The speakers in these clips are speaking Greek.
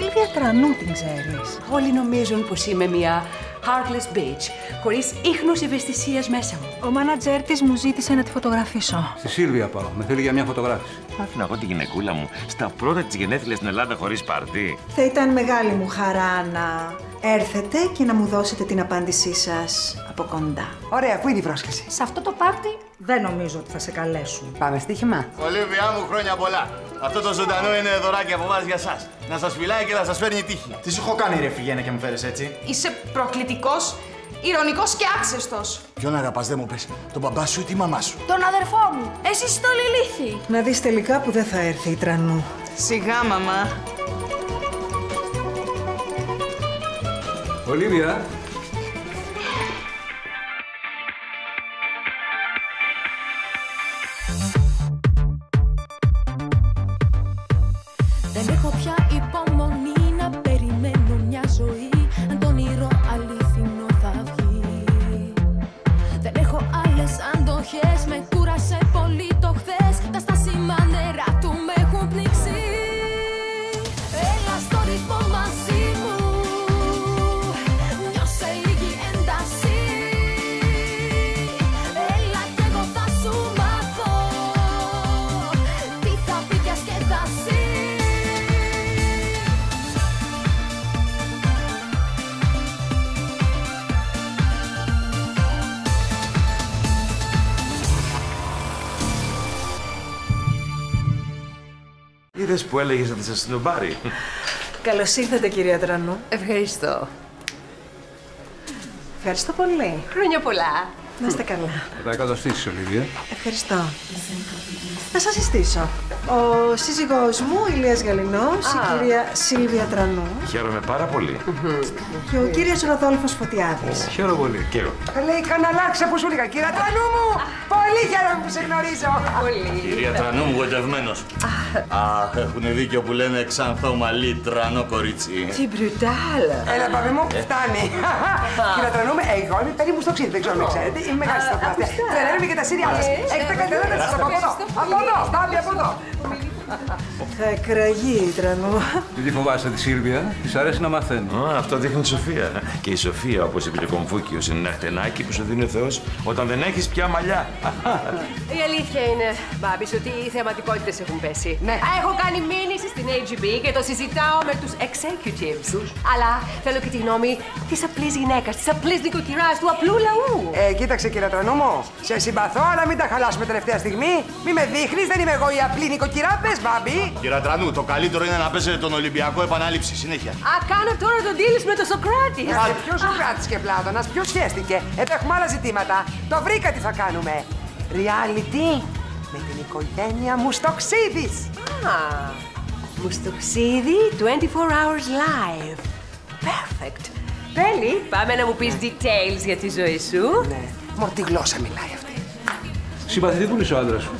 Σίλβια Τρανού την ξέρεις. Όλοι νομίζουν πως είμαι μια heartless bitch, χωρίς ίχνος ευαισθησίας μέσα μου. Ο μάνατζέρ της μου ζήτησε να τη φωτογραφίσω. Στη Σίλβια πάω. Με θέλει για μια φωτογράφηση. Άφηνα εγώ τη γυναικούλα μου στα πρώτα της γενέθλιας στην Ελλάδα χωρίς πάρτι. Θα ήταν μεγάλη μου χαρά να έρθετε και να μου δώσετε την απάντησή σας από κοντά. Ωραία, πού είναι η πρόσκληση; Σε αυτό το πάρτι δεν νομίζω ότι θα σε καλέσουν. Πάμε στοίχημα. Ολίβια μου, χρόνια πολλά. Αυτό το ζωντανό είναι δωράκι από εμάς για σας. Να σας φυλάει και να σας φέρνει τύχη. Τις σου έχω κάνει ρε φυγαίνε και μου φέρεις έτσι. Είσαι προκλητικός, ηρωνικός και άξεστος. Ποιον αγαπάς, δεν μου πες. Τον μπαμπά σου ή τη μαμά σου; Τον αδερφό μου. Εσύ είσαι το λιλίθι. Να δεις τελικά που δεν θα έρθει η Τρανού. Σιγά, μαμά. Ολίβια, Είδε που έλεγες ότι σε σνομπάρει. Καλώς ήρθατε κυρία Τρανού. Ευχαριστώ. Ευχαριστώ πολύ. Χρόνια πολλά. Να είστε καλά. θα τα εκατοστήσεις, Ολίβια. Ευχαριστώ. Να σας συστήσω. Ο σύζυγός μου, Ηλίας Γαλινός, η κυρία Σίλβια Τρανού Χαίρομαι πάρα πολύ. και ο κύριος Ροδόλφος Φωτιάδης. Χαίρομαι πολύ. Και εγώ. Λέει καναλάξα που σου έλεγα, κύριε Τρανού μου. Πολύ χαίρομαι που σε γνωρίζω. Κυρία Τρανού μου, γοητευμένος. Αχ, έχουν δίκιο που λένε ξανθό μαλλί, τρανό κορίτσι. Τι μπρουτάλ. Έλα, παπί μου, φτάνει. Κύριε Τρανού μου, εγώ είμαι περίπου στο ξύδι, δεν ξέρω αν με ξέρετε. Είμαι μεγάλη στα πλάσια. Τρελαίνομαι για τα σύρια μας. Έχετε καλύτερα να σας από εδώ. Από εδώ, στάμπι από εδώ. Θα εκραγεί η Τρανού. Τι τη φοβάσαι τη Σίλβια, της αρέσει να μαθαίνεις. Α, αυτό δείχνει η Σοφία. Και η Σοφία, όπως είπε και ο Κομφούκιο, είναι ένα χτενάκι που σου δίνει ο Θεός όταν δεν έχεις πια μαλλιά. Η αλήθεια είναι, Μπάμπης, ότι οι θεαματικότητες έχουν πέσει. Ναι. Έχω κάνει μήνυση στην AGB και το συζητάω με τους executives. Αλλά θέλω και τη γνώμη της απλής γυναίκας, της απλής νοικοκυράς, του απλού λαού. Ε, κοίταξε κύριε Τρανού μου, σε συμπαθώ, αλλά μην τα χαλάσουμε τελευταία στιγμή. Μη με δείχνεις, δεν είμαι εγώ η απλή νοικοκυρά, πες μπάμπι. Κύριε Τρανού, το καλύτερο είναι να παίζετε τον Ολυμπιακό επανάληψη συνέχεια. Α, κάνω τώρα τον deal με τον Σοκράτης. Άσε, ποιος Σοκράτης και Πλάτωνας, ποιος σχέστηκε. Εδώ έχουμε άλλα ζητήματα. Το βρήκα τι θα κάνουμε. Reality με την οικογένεια μου στο ξύδις. Α, μου στο ξύδι 24 hours live. Perfect. Τέλει, πάμε να μου πεις details για τη ζωή σου. Ναι, μόνο τη γλώσσα μιλάει αυτή. Συμπαθητικούλης ο άντρας σου.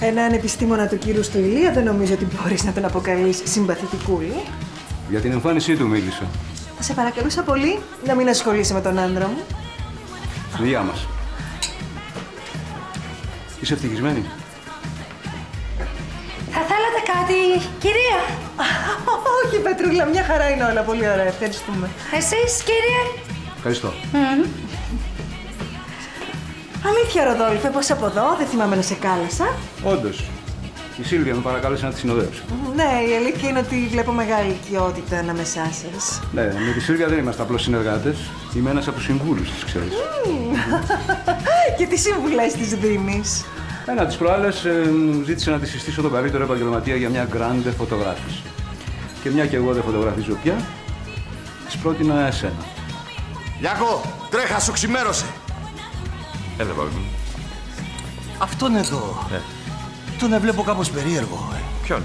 Έναν επιστήμονα του κύριου του Ηλία δεν νομίζω ότι μπορείς να τον αποκαλείς συμπαθητικούλη. Για την εμφάνισή του μίλησα. Θα σε παρακαλούσα πολύ να μην ασχολείσαι με τον άντρα μου. Γεια μας. Είσαι ευτυχισμένη; Θα θέλατε κάτι, κυρία; Όχι, Πετρούλα, μια χαρά είναι όλα. Πολύ ωραία, ευχαριστούμε. Εσείς, κύριε; Ευχαριστώ. Αλήθεια, Ροδόλφε, πως από εδώ δεν θυμάμαι να σε κάλεσα. Όντως. Η Σίλβια με παρακάλεσε να τη συνοδεύσω. Ναι, η αλήθεια είναι ότι βλέπω μεγάλη οικειότητα ανάμεσά σας. Ναι, με τη Σίλβια δεν είμαστε απλώς συνεργάτες. Είμαι ένας από τους συμβούλους της, ξέρεις. Και τι συμβουλές της δίνεις; Ένα τις προάλλες ε, μου ζήτησε να τη συστήσω τον καλύτερο επαγγελματία για μια grande φωτογράφηση. Και μια και εγώ δεν φωτογραφίζω πια, της πρότεινα εσένα. Λιάκο, τρέχα, σου ξημέρωσε. Έλα, παπί μου. Αυτόν εδώ. Ε. Τον βλέπω κάπως περίεργο. ε. Ποιον;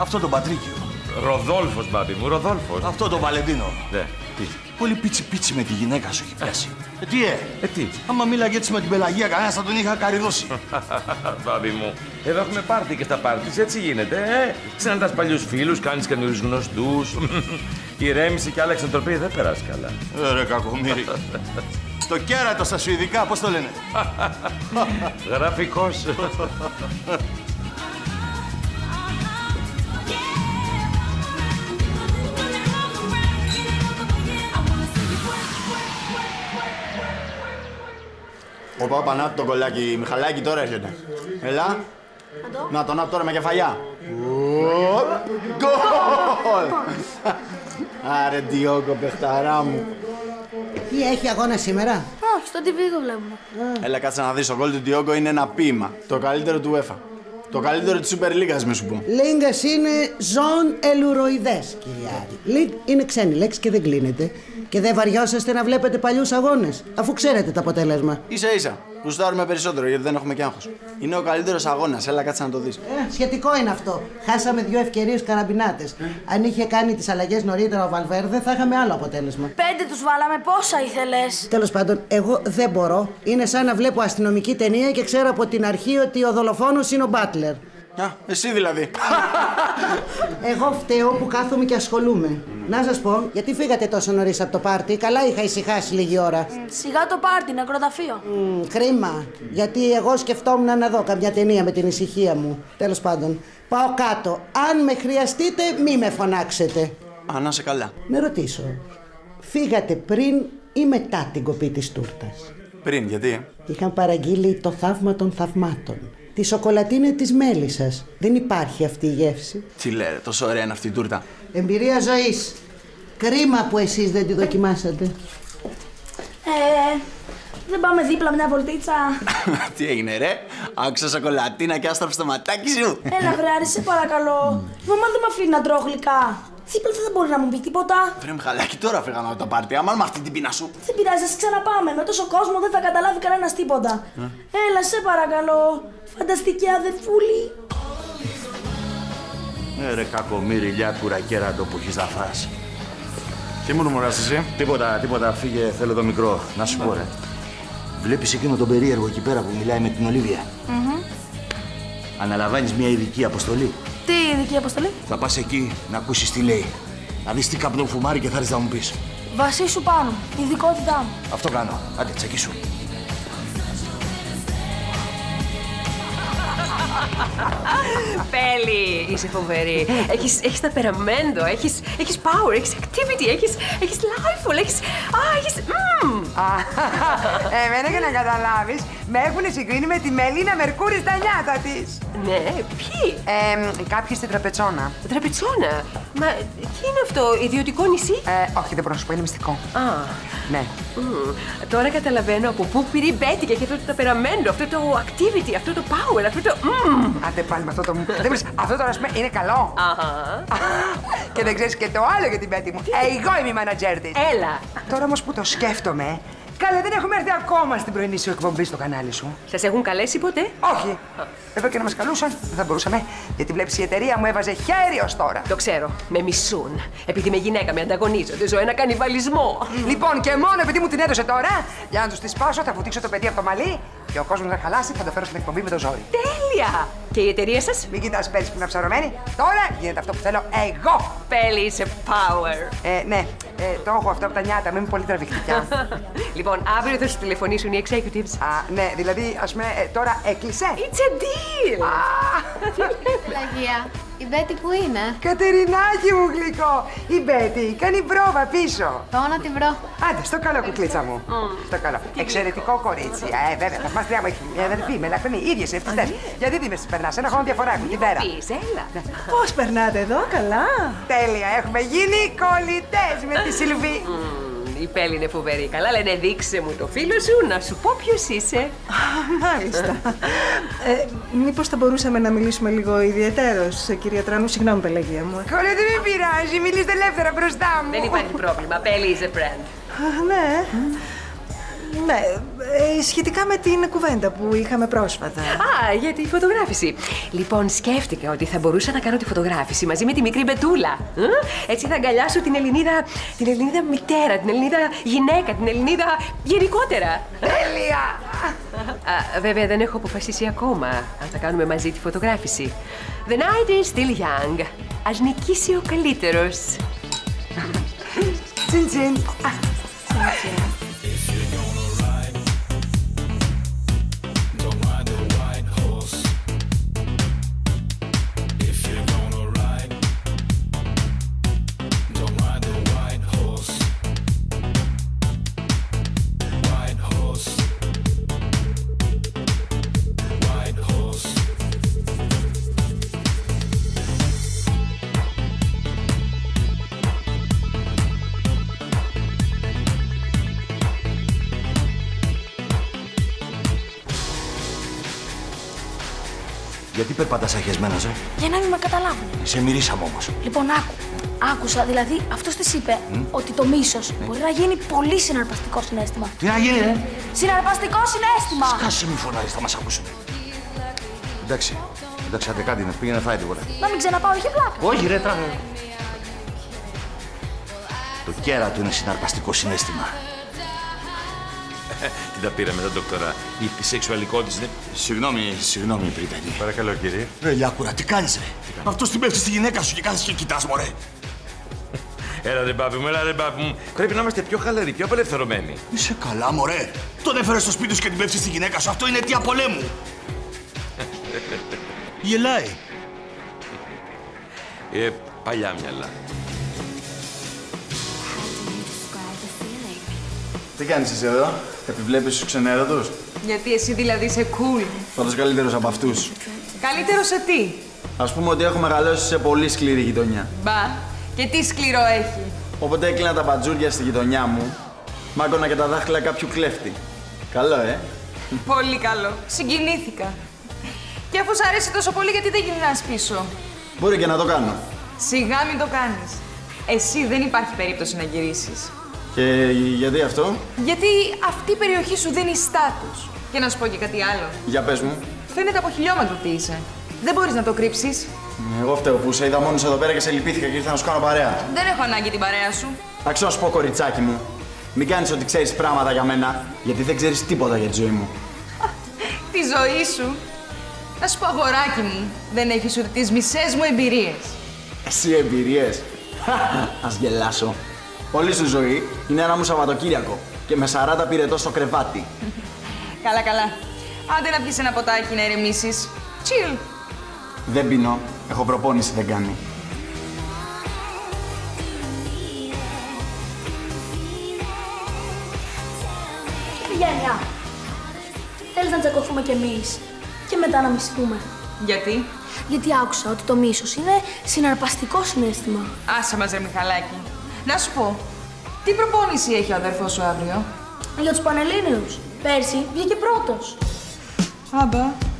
Αυτό το Πατρίκιο. Ροδόλφος, μπάμπι μου, Ροδόλφος. Αυτό το Βαλεντίνο. Ναι, τι; Πολύ πίτσι πίτσι με τη γυναίκα σου έχει πιάσει. Ε, τι ε; Ε, τι; Άμα μίλαγε έτσι με την πελαγία, κανένας θα τον είχα καριδώσει. Μπάμπι μου, εδώ έχουμε πάρτι και στα πάρτι, έτσι γίνεται. Ε. Συναντάς παλιούς φίλους, κάνεις καινούριους γνωστούς. Ηρέμηση και άλλα εξαντροπή δεν περάσει καλά. Ε, ρε κακομύρι. Το κέρατος στα σουηδικά, πώς το λένε; Γραφικός. Ο όπα, να το κολλάκι. Μιχαλάκι τώρα έρχεται. Έλα. Να το να τώρα με κεφαλιά. Γκολ! Άρε Διόγκο, παιχταρά μου. Τι έχει αγώνα σήμερα; Όχι, στο TV το βλέπουμε. Έλα, κάτσε να δεις. Το γκολ του Ντιόγκο είναι ένα ποίημα. Το καλύτερο του UEFA. Το καλύτερο της Super League, μη σου πω. Λίγκας είναι ζών ελουροειδές, κυριάρη. Λίγκ είναι ξένη λέξη και δεν κλείνεται. Και δεν βαριόσαστε να βλέπετε παλιούς αγώνες, αφού ξέρετε το αποτέλεσμα. Ίσα ίσα. Γουστάρουμε περισσότερο γιατί δεν έχουμε κι άγχος. Είναι ο καλύτερος αγώνας. Έλα, κάτσε να το δεις. Ε, σχετικό είναι αυτό. Χάσαμε δύο ευκαιρίες καραμπινάτες. Αν είχε κάνει τις αλλαγές νωρίτερα ο Βαλβέρδε, θα είχαμε άλλο αποτέλεσμα. Πέντε τους βάλαμε, πόσα ήθελες; Τέλος πάντων, εγώ δεν μπορώ. Είναι σαν να βλέπω αστυνομική ταινία και ξέρω από την αρχή ότι ο δολοφόνος είναι ο Μπάτλερ. Α, εσύ δηλαδή. Εγώ φταίω που κάθομαι και ασχολούμαι. Να σας πω, γιατί φύγατε τόσο νωρίς από το πάρτι; Καλά είχα ησυχάσει λίγη ώρα. Σιγά το πάρτι, νεκροταφείο. Μμ, κρίμα. Γιατί εγώ σκεφτόμουν να δω καμιά ταινία με την ησυχία μου. Τέλος πάντων, πάω κάτω. Αν με χρειαστείτε, μη με φωνάξετε. Α, να είσαι καλά. Να ρωτήσω, φύγατε πριν ή μετά την κοπή της τούρτας; Πριν, γιατί; Είχαν παραγγείλει το θαύμα των θαυμάτων. Τη σοκολατίνα της μέλισσας. Δεν υπάρχει αυτή η γεύση. Τι λέει, τόσο ωραία είναι αυτή η τούρτα. Εμπειρία ζωής. Κρίμα που εσείς δεν τη δοκιμάσατε. Ε, δεν πάμε δίπλα μια βολτίτσα. Τι έγινε, ρε; Άκουσα σοκολατίνα και άστραψε το ματάκι σου. Έλα, βρε, Άρη, σε παρακαλώ. Η μαμά δεν με αφήνει να τρώω γλυκά. Δίπλα δεν θα μπορεί να μου πει τίποτα. Βρε Μιχαλάκι, τώρα φύγαμε από το πάρτι. Άμα με αυτή την πείνα σου. Δεν πειράζει, ας ξαναπάμε. Με τόσο κόσμο δεν θα καταλάβει κανένας τίποτα. Έλα, σε παρακαλώ. Φανταστική αδερφούλη. Ε, ρε κακομύρι, λιάκουρα κέρατο που έχεις να φας. Τι μου νομοράς εσύ; Τίποτα, τίποτα, φύγε, θέλω το μικρό. Να σου πω, ρε. Βλέπεις εκείνο τον περίεργο εκεί πέρα που μιλάει με την Ολίβια; Αναλαμβάνεις μια ειδική αποστολή; Τι ειδική αποστολή; Θα πας εκεί να ακούσεις τι λέει. Να δεις τι καπνό φουμάρει και θα έρθεις να μου πεις. Βασίσου πάνω. Ειδικότητά μου. Αυτό κάνω. Άντε, τσακίσου. Πέλη, είσαι φοβερή. Έχεις, έχεις ταπεραμέντο, έχεις, έχεις power, έχεις activity, έχεις, έχεις lifeful, έχεις... Α, έχεις... μμμ. Α, Εμένα για να καταλάβεις, με έχουν συγκρίνει με τη Μελίνα Μερκούρη στα νιάτα της. Ναι, ποιοι; Ε, κάποιοι στην τραπετσόνα. Τραπετσόνα. Μα τι είναι αυτό, ιδιωτικό νησί; Ε, όχι, δεν μπορώ να σου πω, είναι μυστικό. Α, Ναι. μμ. τώρα καταλαβαίνω από πού πήρε η Μπέτη και έχει αυτό το ταπεραμέντο, αυτό το activity, αυτό το power, αυτό το... μμμ. Άντε πάλι με αυτό το. δεν μπορείς- Αυτό τώρα, ας πούμε, είναι καλό. Αχα. και δεν ξέρεις και το άλλο για την Πέτη μου. Ε, εγώ είμαι η manager της. Έλα. Τώρα όμως που το σκέφτομαι, καλά δεν έχουμε έρθει ακόμα στην πρωινή σου εκπομπή στο κανάλι σου. Σας έχουν καλέσει ποτέ; Όχι. Βέβαια και να μας καλούσαν, δεν θα μπορούσαμε. Γιατί βλέπεις η εταιρεία μου έβαζε χέρι ως τώρα. Το ξέρω, με μισούν. Επειδή με γυναίκα με ανταγωνίζονται, ζω ένα κανιβαλισμό. Λοιπόν, και μόνο επειδή μου την έδωσε τώρα, για να τους τη σπάσω, θα βουτήξω το παιδί από το μαλλί και ο κόσμος θα χαλάσει, θα το φέρω στην εκπομπή με το ζόρι. Τέλεια! Και η εταιρεία σας; Μην κοιτάς πέρυσι που είναι ψαρωμένη. Τώρα γίνεται αυτό που θέλω εγώ. Πέλη, είσαι power. Ε, ναι, ε, το έχω αυτό από τα νιάτα, μην είμαι πολύ τραβηχτικά. λοιπόν, αύριο θα σου τηλεφωνήσουν οι executives. Α, ναι, δηλαδή, ας πούμε, ε, τώρα έκλεισε. It's a deal! Πελαγία, η Μπέτη που είναι; Κατερινάκι μου γλυκό! Η Μπέτη κάνει πρόβα πίσω. Πάω να τη βρω. Άντε, στο καλό κουκλίτσα μου. Στο καλό. Εξαιρετικό κορίτσι. Ε, βέβαια, θαυμάστριά μου έχει μια αδερφή με λαχτανή. ίδιες ευθυντέ. Γιατί δεν με περνάς, ένα χρόνο διαφορά έχουν την πέρα. Πεις, έλα. Πώς περνάτε εδώ, καλά; Τέλεια, έχουμε γίνει κολλητέ με τη Σιλβή. Μμμ, Η Πέλη είναι φοβερή. Καλά λένε δείξε μου το φίλο σου να σου πω ποιος είσαι. Μάλιστα. ε, μήπως θα μπορούσαμε να μιλήσουμε λίγο ιδιαιτέρως, ε, κυρία Τράνου; Συγγνώμη, Πελαγία μου. Κολλητή, δεν με πειράζει, μιλήστε ελεύθερα μπροστά μου. Δεν υπάρχει πρόβλημα. Πέλη is a friend. Α, ναι. Ναι, ε, σχετικά με την κουβέντα που είχαμε πρόσφατα. Α, για τη φωτογράφηση. Λοιπόν, σκέφτηκα ότι θα μπορούσα να κάνω τη φωτογράφηση μαζί με τη μικρή Μπετούλα. Ε; Έτσι θα αγκαλιάσω την Ελληνίδα, την Ελληνίδα μητέρα, την Ελληνίδα γυναίκα, την Ελληνίδα γενικότερα. Τέλεια! Α, βέβαια δεν έχω αποφασίσει ακόμα αν θα κάνουμε μαζί τη φωτογράφηση. The night is still young. Ας νικήσει ο καλύτερος. Τσιν τσιν. Γιατί περπατάς αγιασμένος, ε. Για να μην με καταλάβουν. Σε μυρίσαμε όμως. Λοιπόν, άκου. Άκουσα, δηλαδή αυτός της είπε ότι το μίσος μπορεί να γίνει πολύ συναρπαστικό συνέστημα. Τι να γίνει, ε; Συναρπαστικό συνέστημα! Σκάσε μη φωνάζεις, θα μας ακούσουν. Εντάξει, εντάξει, άντε κάτι είναι, πήγαινε φάει τίποτα. Να μην ξαναπάω, είχε πλάκα. Όχι ρε, τράγε. Το κέρατο είναι συναρπαστικό συνέστημα. Τι τα πήραμε τα ντοκτορά. Η σεξουαλικότητα είναι. Συγγνώμη, συγγνώμη, πρίτανη. Παρακαλώ, κύριε. Ρε Λιάκουρα, τι κάνεις ρε; Αυτός την πέφτει στη γυναίκα σου και κάθεσαι και κοιτάς, μωρέ. Έλα ρε μπάμπη μου, έλα ρε μπάμπη μου. Πρέπει να είμαστε πιο χαλαροί, πιο απελευθερωμένοι. Είσαι καλά, μωρέ. Τον έφερε στο σπίτι σου και την πέφτει στη γυναίκα σου. Αυτό είναι αιτία πολέμου. Γελάει. Ε, παλιά μυαλά. Τι κάνεις εσύ εδώ, επιβλέπεις τους ξενέρωτους; Γιατί εσύ δηλαδή είσαι cool. Πάντως καλύτερος από αυτούς. Καλύτερος σε τι; Ας πούμε ότι έχω μεγαλώσει σε πολύ σκληρή γειτονιά. Μπα. Και τι σκληρό έχει; Όποτε έκλεινα τα μπατζούρια στη γειτονιά μου, μάκωνα και τα δάχτυλα κάποιου κλέφτη. Καλό, ε; Πολύ καλό. Συγκινήθηκα. Και αφού σ' αρέσει τόσο πολύ, γιατί δεν γυρνάς πίσω; Μπορεί και να το κάνω. Σιγά μην το κάνεις. Εσύ δεν υπάρχει περίπτωση να γυρίσεις. Και γιατί αυτό, Γιατί αυτή η περιοχή σου δίνει στάτους. Και να σου πω και κάτι άλλο. για πες μου. Φαίνεται από χιλιόμετρο τι είσαι. Δεν μπορείς να το κρύψεις. Εγώ φταίω που σε είδα μόνος εδώ πέρα και σε λυπήθηκα και ήρθα να σου κάνω παρέα. Δεν έχω ανάγκη την παρέα σου. Άξιο να σου πω, κοριτσάκι μου, μην κάνεις ότι ξέρεις πράγματα για μένα, γιατί δεν ξέρεις τίποτα για τη ζωή μου. Τη ζωή σου. Να σου πω αγοράκι μου, δεν έχεις ούτε τις μισές μου εμπειρίες. Εσύ εμπειρίες. Ας γελάσω. Όλη σου ζωή είναι ένα μου Σαββατοκύριακο και με 40 πυρετό στο κρεβάτι. Καλά, καλά. Άντε να πιεις ένα ποτάκι να ηρεμήσεις. Chill. Δεν πίνω. Έχω προπόνηση, δεν κάνει. Γένια. Θέλεις να τσακωθούμε κι εμείς και μετά να μισθούμε. Γιατί; Γιατί άκουσα ότι το μίσος είναι συναρπαστικό συνέστημα. Άσε μας ρε Μιχαλάκη. Να σου πω, τι προπόνηση έχει ο αδερφός σου αύριο; Για τους Πανελλήνιους. Πέρσι βγήκε πρώτος. Άμπα.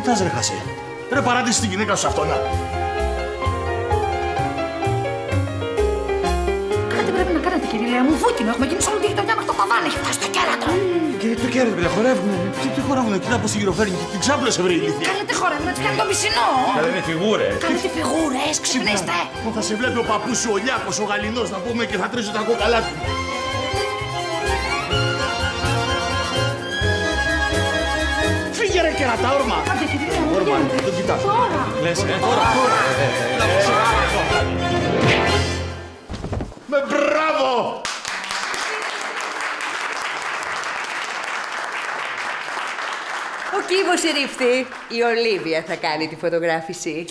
Κοιτάς ρε χασέ. Ρε παράτησε την γυναίκα σου αυτό να. Κάτι πρέπει να κάνετε, κύριε Λέα μου. Βούκινο, έχουμε γίνει σε όλη τη γειτονιά μας το ταβάνι. Έχει φτάσει στο κέρατο. Και τι κάνετε, παιδιά, χορεύουμε. Τι, τι χορεύουνε, κοίτα πως τη γυροφέρνει, την ξάπλωσε βρε ηλίθεια. Κάνετε χορεύουμε, έτσι κάνει το μισινό. Καλά είναι φιγούρες. Κάνετε φιγούρες, ξυπνήστε. Πω, Θα σε βλέπει ο παππούς σου ο Λιάκος, ο Γαλινός, να πούμε και θα τρέζω τα κόκαλά του. Φύγε ρε κερατά, όρμα. Όρμα, το κοιτάς. Λες, ε. Με μπράβο! Ο κύβος ερήφθη. Η Ολίβια θα κάνει τη φωτογράφηση.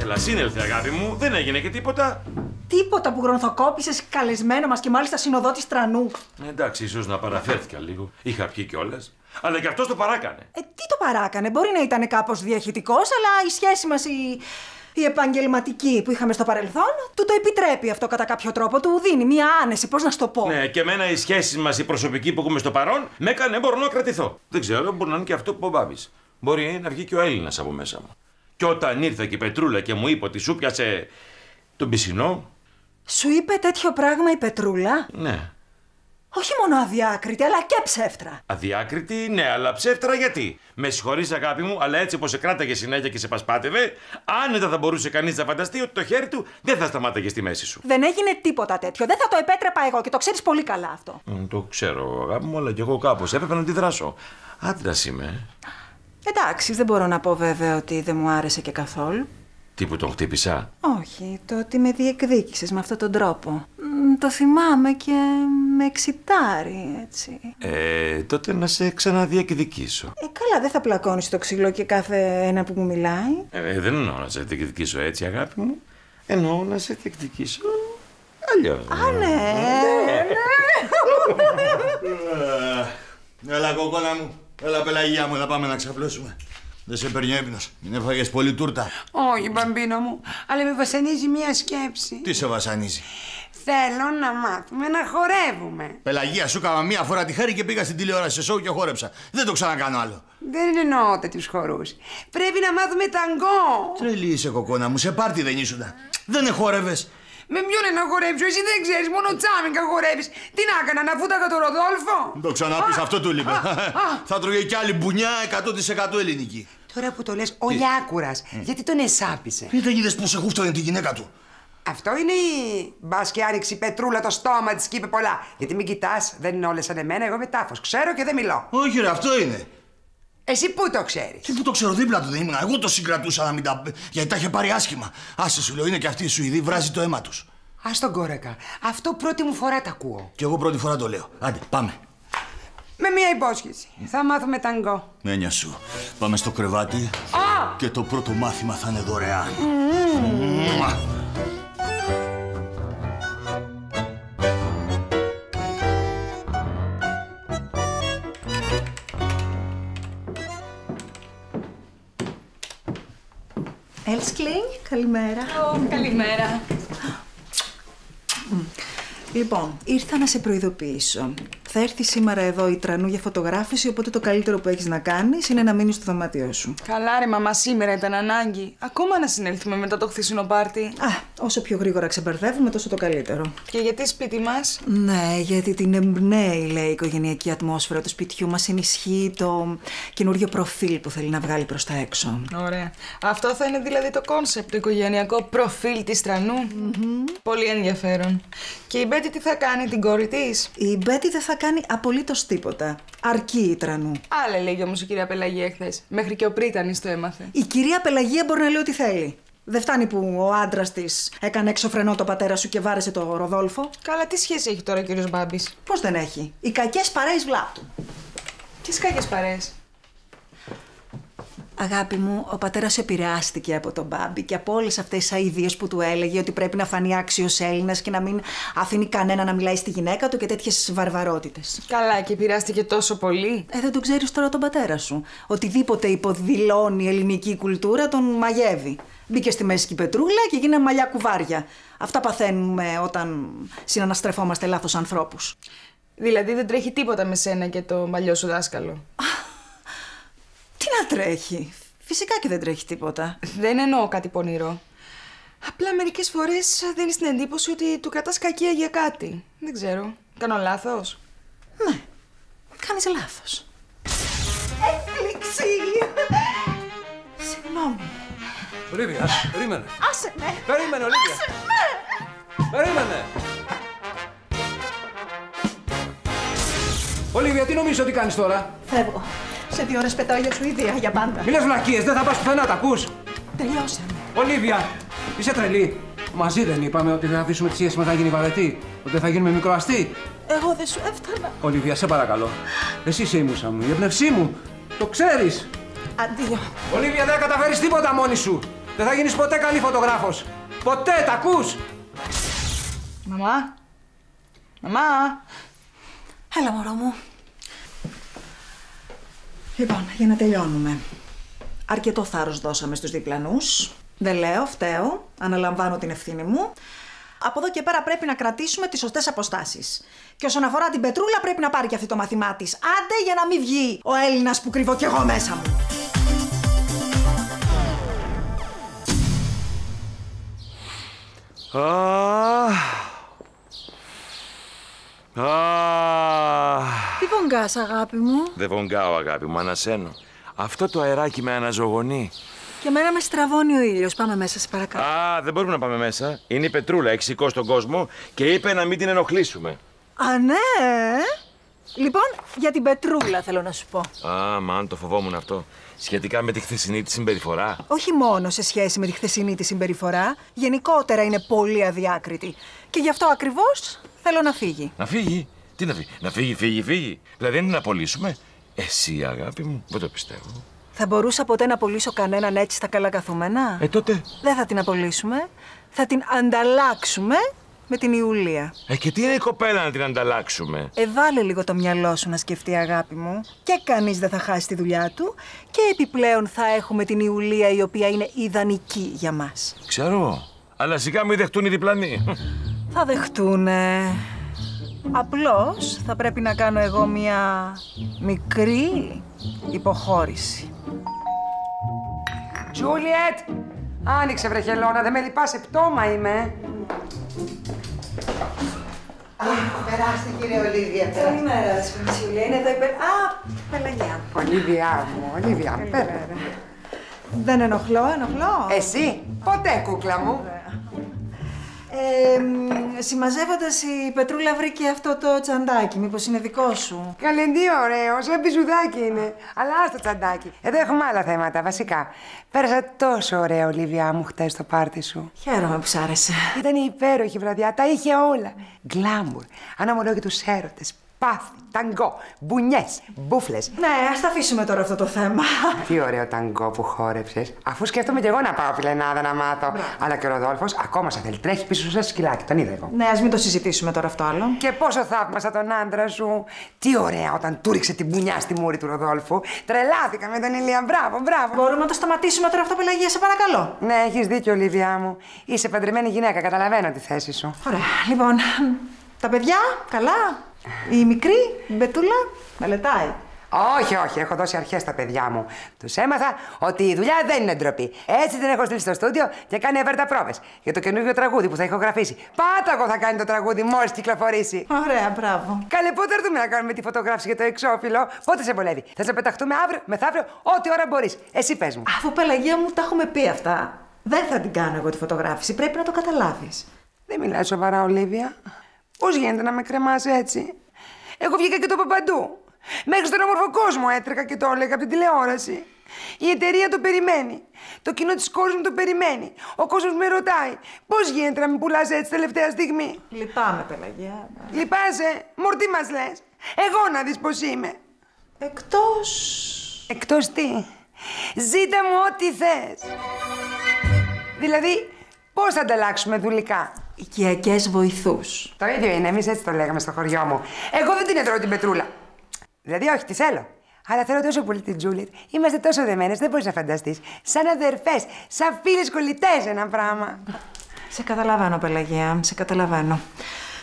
Έλα, σύνελθε, αγάπη μου. Δεν έγινε και τίποτα. Τίποτα που γρονθοκόπησε καλεσμένο μας και μάλιστα συνοδότης τρανού. Ε, Εντάξει, ίσως να παραφέρθηκα λίγο. Είχα πιει κιόλας. Αλλά και αυτό το παράκανε. Ε, τι το παράκανε, μπορεί να ήταν κάπως διαχειτικός, αλλά η σχέση μας η, η επαγγελματική που είχαμε στο παρελθόν του το επιτρέπει αυτό κατά κάποιο τρόπο. Του δίνει μία άνεση, πώς να σου το πω. Ναι, και εμένα η σχέση μας, η προσωπική που έχουμε στο παρόν, με έκανε μπορώ να κρατηθώ. Δεν ξέρω, μπορεί να είναι και αυτό που ο Μπορεί να βγει και ο Έλληνας από μέσα μου. Και όταν ήρθε και η Πετρούλα και μου είπε ότι σου πιάσε τον πισινό, Σου είπε τέτοιο πράγμα η Πετρούλα; ναι. Όχι μόνο αδιάκριτη, αλλά και ψεύτρα. Αδιάκριτη, ναι, αλλά ψεύτρα γιατί; Με συγχωρείς αγάπη μου, αλλά έτσι όπως σε κράταγε συνέχεια και σε πασπάτευε, άνετα θα μπορούσε κανείς να φανταστεί ότι το χέρι του δεν θα σταμάταγε στη μέση σου. Δεν έγινε τίποτα τέτοιο. Δεν θα το επέτρεπα εγώ και το ξέρεις πολύ καλά αυτό. Μ, το ξέρω, αγάπη μου, αλλά κι εγώ κάπως έπρεπε να αντιδράσω. Άντρα είμαι. Εντάξει, δεν μπορώ να πω βέβαια ότι δεν μου άρεσε και καθόλου. Τι που τον χτύπησα; Όχι, το ότι με διεκδίκησες με αυτόν τον τρόπο. Μ, Το θυμάμαι και με εξητάρει, έτσι. Ε, τότε να σε ξαναδιεκδικήσω. Ε, καλά, δεν θα πλακώνεις το ξύλο και κάθε ένα που μου μιλάει. Ε, δεν εννοώ να σε διεκδικήσω έτσι, αγάπη μου. Εννοώ να σε διεκδικήσω αλλιώς. Α, ναι, Έλα, κοκόνα μου. Έλα, πελαγία μου, να πάμε να ξαπλώσουμε. Δεν σε παίρνει ο ύπνος. Είναι φάγες πολύ τούρτα. Όχι, μπαμπίνο μου, αλλά με βασανίζει μία σκέψη. Τι σε βασανίζει; Θέλω να μάθουμε να χορεύουμε. Πελαγία, σου έκανα μία φορά τη χάρη και πήγα στην τηλεόραση σε σοου και χόρεψα. Δεν το ξανακάνω άλλο. Δεν εννοώ τέτοιους χορούς. Πρέπει να μάθουμε ταγκό. Τρελή είσαι, κοκόνα μου, σε πάρτι δεν ήσουνα. Δεν εχόρευες. Με ποιον να χορέψω, εσύ δεν ξέρεις, μόνο τσάμικα χορεύεις. Τι να έκανα, να φούταγα το Ροδόλφο; Το ξαναπείς, αυτό του λείπε. Θα τρώγε κι άλλη μπουνιά 100% ελληνική. Τώρα που το λες, ο Λιάκουρα, γιατί τον εσάπησε; Τι δεν είδες πως σε χούφτανε τη γυναίκα του; Αυτό είναι η. Μπας και άνοιξε η πετρούλα το στόμα της και είπε πολλά. Γιατί μην κοιτάς, δεν είναι όλες σαν εμένα, εγώ είμαι τάφος. Ξέρω και δεν μιλώ. Όχι, ρε, αυτό είναι. Εσύ πού το ξέρεις; Τι που το ξέρω, δίπλα του δεν ήμουν. Εγώ το συγκρατούσα να μην τα. γιατί τα είχε πάρει άσχημα. Άσε σου λέω, είναι και αυτή η Σουηδή, βράζει το αίμα τους. Α τον κόρεκα. Αυτό πρώτη μου φορά τα ακούω. Κι εγώ πρώτη φορά το λέω. Άντε, πάμε. Με μία υπόσχεση. Θα μάθουμε ταγκό. Μένια σου. Πάμε στο κρεβάτι Α! και το πρώτο μάθημα θα είναι δωρεάν. Μουα. Έλσκλινγκ, καλημέρα. καλημέρα. Λοιπόν, ήρθα να σε προειδοποιήσω. Θα έρθει σήμερα εδώ η Τρανού για φωτογράφηση, οπότε το καλύτερο που έχεις να κάνεις είναι να μείνεις στο δωμάτιό σου. Καλά ρε μαμά, σήμερα ήταν ανάγκη. Ακόμα να συνέλθουμε μετά το χθεσινό πάρτι. Α, όσο πιο γρήγορα ξεμπερδεύουμε, τόσο το καλύτερο. Και γιατί σπίτι μας; Ναι, γιατί την εμπνέει, λέει, η οικογενειακή ατμόσφαιρα του σπιτιού μας ενισχύει το καινούριο προφίλ που θέλει να βγάλει προς τα έξω. Ωραία. Αυτό θα είναι δηλαδή το concept, το οικογενειακό προφίλ της Τρανού. Πολύ ενδιαφέρον. Και η Μπέτη τι θα κάνει, την κόρη της; Η Μπέτη δεν θα κάνει απολύτως τίποτα. Αρκεί η Τρανού. Άλλα έλεγε όμως η κυρία Πελαγία χθες. Μέχρι και ο Πρίτανης το έμαθε. Η κυρία Πελαγία μπορεί να λέει ό,τι θέλει. Δεν φτάνει που ο άντρας της έκανε έξω φρενών το πατέρα σου και βάρεσε το Ροδόλφο. Καλά, τι σχέση έχει τώρα ο κύριος Μπάμπης; Πώς δεν έχει; Οι κακές παρέες βλάπτουν. Τι κακές παρέες; Αγάπη μου, ο πατέρας επηρεάστηκε από τον Μπάμπη και από όλες αυτές τις αειδίε που του έλεγε ότι πρέπει να φανεί άξιος Έλληνας και να μην αφήνει κανένα να μιλάει στη γυναίκα του και τέτοιες βαρβαρότητες. Καλά, και επηρεάστηκε τόσο πολύ. Ε, δεν τον ξέρεις τώρα τον πατέρα σου. Οτιδήποτε υποδηλώνει η ελληνική κουλτούρα τον μαγεύει. Μπήκε στη μέση και η πετρούλα και γίνανε μαλλιά κουβάρια. Αυτά παθαίνουμε όταν συναναστρεφόμαστε λάθος ανθρώπους. Δηλαδή δεν τρέχει τίποτα με σένα και το μαλλιό σου δάσκαλο. Τι να τρέχει; Φυσικά και δεν τρέχει τίποτα. Δεν εννοώ κάτι πονηρό. Απλά μερικές φορές δίνεις την εντύπωση ότι του κρατάς κακία για κάτι. Δεν ξέρω. Κάνω λάθος; Ναι, κάνεις λάθος. Έκπληξη! Συγγνώμη. Ολίβια, περίμενε. Άσε με! Περίμενε, Ολίβια. Άσε με! Περίμενε. Ολίβια, τι νομίζω ότι κάνεις τώρα; Φεύγω. Σε δύο ώρες πετάω για Σουηδία, για πάντα. Μη λες βλακίες, δεν θα πας πουθενά, τα ακούς; Τελειώσαμε. Ολίβια, είσαι τρελή. Μαζί δεν είπαμε ότι θα αφήσουμε τη σχέση μας να γίνει βαρετή. Ότι θα γίνουμε μικροαστή. Εγώ δεν σου έφτανα. Ολίβια, σε παρακαλώ. Εσύ είσαι η μουσα μου, η εμπνευσή μου. Το ξέρεις. Αντίο. Ολίβια, δεν θα καταφέρεις τίποτα μόνη σου. Δεν θα γίνεις ποτέ καλή φωτογράφος. Ποτέ, τα ακούς. Μαμά. Μαμά. Έλα, μωρό μου. Λοιπόν, για να τελειώνουμε. Αρκετό θάρρος δώσαμε στους διπλανούς. Δεν λέω, φταίω. Αναλαμβάνω την ευθύνη μου. Από εδώ και πέρα πρέπει να κρατήσουμε τις σωστές αποστάσεις. Και όσον αφορά την Πετρούλα πρέπει να πάρει και αυτή το μαθημά της. Άντε για να μην βγει ο Έλληνας που κρύβω κι εγώ μέσα μου. Τι βογκάς, αγάπη μου; Δεν βογκάω, αγάπη μου, ανασένω. Αυτό το αεράκι με αναζωογονεί. Και μένα με στραβώνει ο ήλιος. Πάμε μέσα, σε παρακαλώ. Α, δεν μπορούμε να πάμε μέσα. Είναι η Πετρούλα, έχει σηκώσει τον κόσμο και είπε να μην την ενοχλήσουμε. Α, ναι. Ε. Λοιπόν, για την Πετρούλα θέλω να σου πω. Α, μαν, το φοβόμουν αυτό. Σχετικά με τη χθεσινή τη συμπεριφορά. Όχι μόνο σε σχέση με τη χθεσινή τη συμπεριφορά, γενικότερα είναι πολύ αδιάκριτη. Και γι' αυτό ακριβώς θέλω να φύγει. Να φύγει; Τι να φύγει; Να φύγει, φύγει, φύγει. Δηλαδή δεν την απολύσουμε; Εσύ, αγάπη μου, δεν το πιστεύω. Θα μπορούσα ποτέ να απολύσω κανέναν έτσι στα καλά καθούμενα; Ε, τότε. Δεν θα την απολύσουμε. Θα την ανταλλάξουμε με την Ιουλία. Ε, και τι είναι η κοπέλα να την ανταλλάξουμε; Ε, βάλε λίγο το μυαλό σου να σκεφτεί, αγάπη μου. Και κανείς δεν θα χάσει τη δουλειά του. Και επιπλέον θα έχουμε την Ιουλία η οποία είναι ιδανική για μας. Ξέρω. Αλλά σιγά μην δεχτούν οι διπλανοί. Θα δεχτούνε. Απλώς θα πρέπει να κάνω εγώ μια μικρή υποχώρηση. Τζούλιετ! Άνοιξε βρε χελώνα, δεν με λυπάσαι, πτώμα είμαι. Περάστε κύριε Ολίβια, Καλημέρα, Σπινσιούλια. Είναι εδώ υπέρ... Α, Πελαγιά. Ολίβια μου, Ολίβια μου, πέρα. Δεν ενοχλώ, ενοχλώ. Εσύ, ποτέ κούκλα μου. Ε, Συμμαζεύοντας η Πετρούλα βρήκε αυτό το τσαντάκι. Μήπως είναι δικό σου; Καλεντή ωραίος, σαν πιζουδάκι είναι. Αλλά άστο τσαντάκι. Εδώ έχουμε άλλα θέματα, βασικά. Πέρασα τόσο ωραία, Ολίβια μου, χτες στο πάρτι σου. Χαίρομαι που σ' άρεσε. Ήταν υπέροχη βραδιά, τα είχε όλα. Γκλάμπουρ, αναμονώ και τους έρωτες, πάθη, ταγκό, μπουνιές, μπούφλες. Ναι, ας τα αφήσουμε τώρα αυτό το θέμα. Τι ωραίο ταγκό που χόρεψες. Αφού σκέφτομαι κι εγώ να πάω φιλενάδα να μάθω. Αλλά και ο Ροδόλφος ακόμα σε θέλει. Τρέχει πίσω σαν σκυλάκι, τον είδα εγώ. Ναι, ας μην το συζητήσουμε τώρα αυτό άλλο. Και πόσο θαύμασα τον άντρα σου. Τι ωραία όταν του ρίξε την μπουνιά στη μούρη του Ροδόλφου. Τρελάθηκα με τον Ηλία. Μπράβο, μπράβο. Μπορούμε να το σταματήσουμε τώρα αυτό, Πελαγία, σε παρακαλώ. Ναι, έχεις δίκιο, Ολίβια μου. Είσαι παντρεμένη γυναίκα, καταλαβαίνω τη θέση σου. Ωραία. Λοιπόν, τα παιδιά, καλά. Η μικρή, η Μπετούλα, μελετάει. Όχι, όχι, έχω δώσει αρχές στα παιδιά μου. Τους έμαθα ότι η δουλειά δεν είναι ντροπή. Έτσι την έχω στείλει στο στούντιο και κάνει αβέρτα πρόβες για το καινούργιο τραγούδι που θα ηχογραφήσει. Πάταγο θα κάνει το τραγούδι μόλις κυκλοφορήσει. Ωραία, μπράβο. Καλέ, πότε έρθουμε να κάνουμε τη φωτογράφηση για το εξώφυλλο; Πότε σε βολεύει; Θα σε πεταχτούμε αύριο, μεθαύριο, ό,τι ώρα μπορείς. Εσύ πες μου. Αφού Πελαγία μου τα έχουμε πει αυτά. Δεν θα την κάνω εγώ τη φωτογράφηση. Πρέπει να το καταλάβεις. Δεν μιλάει σοβαρά, Ολίβια. Πώς γίνεται να με κρεμά έτσι; Εγώ βγήκα και το είπα παντού. Μέχρι στον όμορφο κόσμο έτρεχα και το έλεγα από την τηλεόραση. Η εταιρεία το περιμένει. Το κοινό της κόσμου το περιμένει. Ο κόσμος με ρωτάει. Πώς γίνεται να με πουλάς έτσι τελευταία στιγμή; Λυπάμαι, Πελαγία. Λυπάσαι. Μορτί μας λες. Εγώ να δεις πώς είμαι. Εκτός. Εκτός τι; Ζήτα μου ό,τι θες. Δηλαδή, πώς θα ανταλλάξουμε δουλικά; Οικιακές βοηθούς. Το ίδιο είναι, εμείς έτσι το λέγαμε στο χωριό μου. Εγώ δεν την εδρώω την Πετρούλα. Δηλαδή, όχι, τη θέλω. Αλλά θέλω τόσο πολύ την Τζούλιτ. Είμαστε τόσο δεμένες, δεν μπορείς να φανταστείς. Σαν αδερφές, σαν φίλες κολλητές ένα πράγμα. Σε καταλαβαίνω, Πελαγία, σε καταλαβαίνω.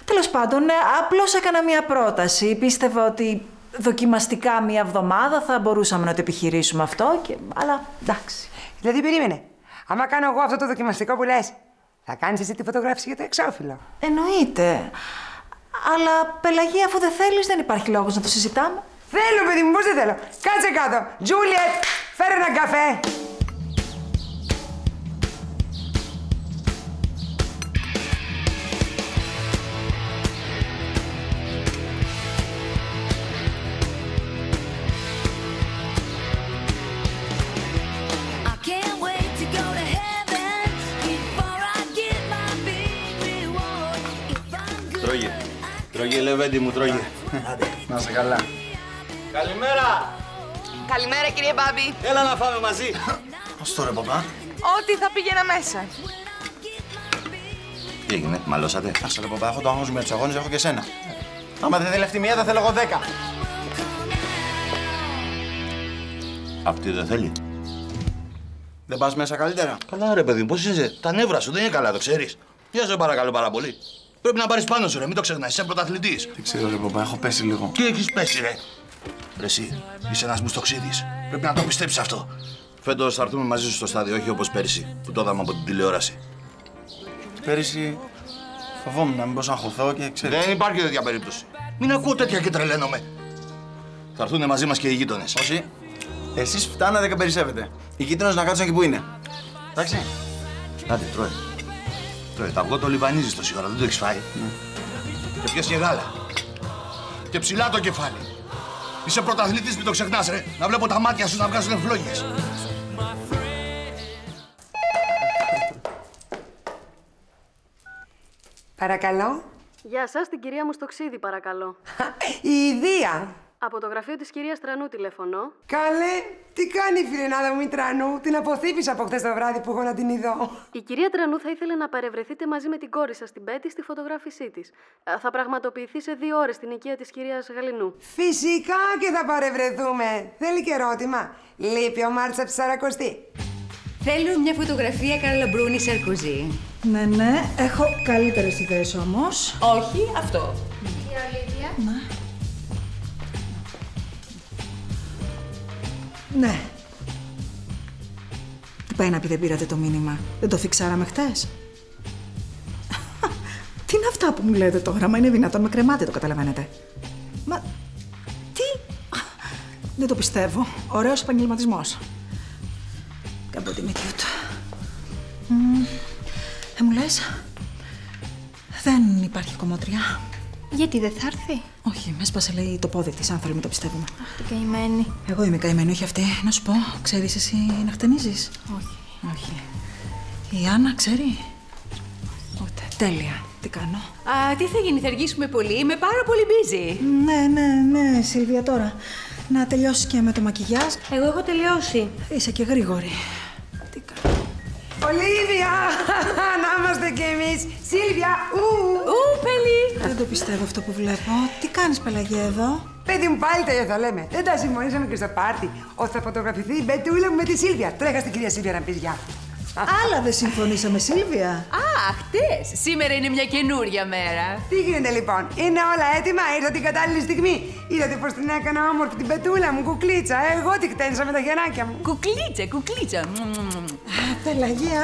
Τέλος πάντων, ε, απλώς έκανα μία πρόταση. Πίστευα ότι δοκιμαστικά μία εβδομάδα θα μπορούσαμε να το επιχειρήσουμε αυτό. Και... Αλλά εντάξει. Δηλαδή, περίμενε. Άμα κάνω εγώ αυτό το δοκιμαστικό που λες, Θα κάνεις εσύ τη φωτογράφηση για το εξώφυλλο. Εννοείται. Αλλά Πελαγία, αφού δεν θέλεις, δεν υπάρχει λόγος να το συζητάμε. Θέλω, παιδί μου, πώς δεν θέλω. Κάτσε κάτω. Τζούλιετ, φέρε ένα καφέ. Τρώγε, Λεβέντη μου, τρώγε. Άντε, να είσαι καλά. Καλημέρα. Καλημέρα κύριε Μπάμπη. Έλα να φάμε μαζί. Πώς το ρε, παπά; Ό,τι θα πήγαινα μέσα. Τι έγινε, μαλώσατε; Άσε ρε, παπά, έχω το άγχος μου για τους αγώνες, έχω και σένα. Άμα δεν θέλει αυτή μία, θα θέλω εγώ δέκα. Αυτή δεν θέλει. Δεν πας μέσα καλύτερα. Καλά ρε παιδί μου, πώς είσαι; Τα νεύρα σου δεν είναι καλά, το ξέρεις. Για σε παρακαλώ πάρα πολύ. Πρέπει να πάρεις πάνω σου ρε, μην το ξεχνάς, είσαι πρωταθλητής. Δεν ξέρω ρε, παπά, έχω πέσει λίγο. Τι έχεις πέσει ρε; Ρε εσύ, είσαι ένας μουστοξίδης. Πρέπει να το πιστέψεις αυτό. Φέτος θα έρθουμε μαζί σου στο στάδιο, όχι όπως πέρυσι, που το είδαμε από την τηλεόραση. Πέρυσι φοβόμουν να μην μπορούσα να χωθώ και ξέρεις. Δεν υπάρχει τέτοια περίπτωση. Μην ακούω τέτοια και τρελαίνομαι. Θα έρθουν μαζί μας και οι γείτονες. Όχι. Εσείς φτάνατε και περισσεύετε. Οι γείτονες να κάτσουν εκεί που είναι. Εντάξει. Άντε, τρώε. Τρώε, τα αυγό το λιβανίζεις τόση ώρα, δεν το έχεις φάει. Και πιες και γάλα. Και ψηλά το κεφάλι. Είσαι πρωταθλητής, μην το ξεχνάς, ρε. Να βλέπω τα μάτια σου να βγάζουν φλόγες. Παρακαλώ. Γεια σας, την κυρία Μουστοξίδη παρακαλώ. Η Ιδία. Από το γραφείο της κυρίας Τρανού τηλεφωνώ. Καλέ, τι κάνει η φιλενάδα μου η Τρανού; Την αποθύπησα από χθες το βράδυ που έχω να την ειδώ. Η κυρία Τρανού θα ήθελε να παρευρεθείτε μαζί με την κόρη σας, την Πέτη, στη φωτογράφησή της. Ε, Θα πραγματοποιηθεί σε δύο ώρες στην οικία της κυρίας Γαλινού. Φυσικά και θα παρευρεθούμε. Θέλει και ερώτημα. Λείπει ο Μάρτς από τη Σαρακοστή. Θέλω μια φωτογραφία Καρλο Μπρούνι Σαρκοζή. Ναι, ναι, έχω καλύτερες ιδέες όμως. Όχι, αυτό. Η Ναι. Τι πάει να πει δεν πήρατε το μήνυμα. Δεν το φιξάραμε χτες. Τι είναι αυτά που μου λέτε τώρα, μα είναι δυνατόν με κρεμάτε, το καταλαβαίνετε. Μα, τι... Δεν το πιστεύω. Ωραίος επαγγελματισμός. Καμπότι με cute. Μμμ. Ε, μου λες, δεν υπάρχει κομμότρια. Γιατί δεν θα έρθει; Όχι, μες έσπασε λέει το πόδι της, αν θέλουμε το πιστεύουμε. Αχ, την καημένη. Εγώ είμαι καημένη, όχι αυτή. Να σου πω, ξέρεις εσύ να χτενίζεις; Όχι. Όχι. Η Άννα ξέρει; Ούτε. Τέλεια. Τι κάνω; Α, τι θα γίνει, θα αργήσουμε πολύ; Είμαι πάρα πολύ busy. Ναι, ναι, ναι, Σίλβια τώρα. Να τελειώσεις και με το μακιγιάζ. Εγώ έχω τελειώσει. Είσαι και γρήγορη. Ολίβια! να είμαστε κι εμείς. Σίλβια, ου! Ου, Πελή! Δεν το πιστεύω αυτό που βλέπω. Τι κάνεις Πελαγία εδώ; Παιδί μου, πάλι τα θα λέμε. Δεν τα συμφωνήσαμε και στο πάρτι. Ότι θα φωτογραφηθεί η Μπετούλα μου με τη Σίλβια. Τρέχα στην κυρία Σίλβια να πει γεια. Άλλα δεν συμφωνήσαμε, Σίλβια. Α, χτες. Σήμερα είναι μια καινούρια μέρα. Τι γίνεται λοιπόν, είναι όλα έτοιμα, ήρθα την κατάλληλη στιγμή; Είδατε πώ την έκανα όμορφη την πετούλα μου, κουκλίτσα. Εγώ τη χτένισα με τα γενάκια μου. Κουκλίτσα, κουκλίτσα. Πελαγία.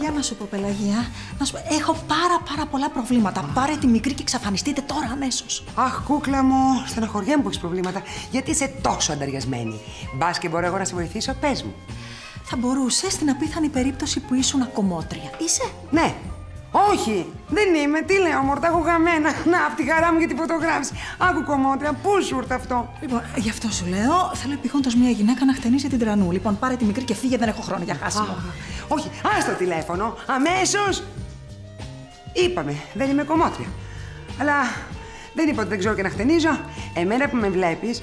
Για να σου πω, Πελαγία. Να σου πω, έχω πάρα πάρα πολλά προβλήματα. Πάρε τη μικρή και εξαφανιστείτε τώρα αμέσως. Αχ, κούκλα μου, στεναχωριέμαι που έχεις προβλήματα. Γιατί είσαι τόσο ανταριασμένη. Μπας και μπορώ εγώ να σε βοηθήσω, πες μου. Θα μπορούσες στην απίθανη περίπτωση που ήσουν ακομότρια. Είσαι; Ναι. Όχι, δεν είμαι. Τι λέω, μορτά έχω γαμμένα. Να, από τη χαρά μου για τη φωτογράφηση. Άκου κομμότρια, πού σου ήρθε αυτό; Λοιπόν, γι' αυτό σου λέω, θέλω επιγόντω μια γυναίκα να χτενίσει την τρανού. Λοιπόν, πάρε τη μικρή και φύγε, δεν έχω χρόνο για χάσιμο. Όχι, α το τηλέφωνο, αμέσως. Είπαμε, δεν είμαι κομμότρια. Αλλά δεν είπα ότι δεν ξέρω και να χτενίζω. Εμένα που με βλέπεις,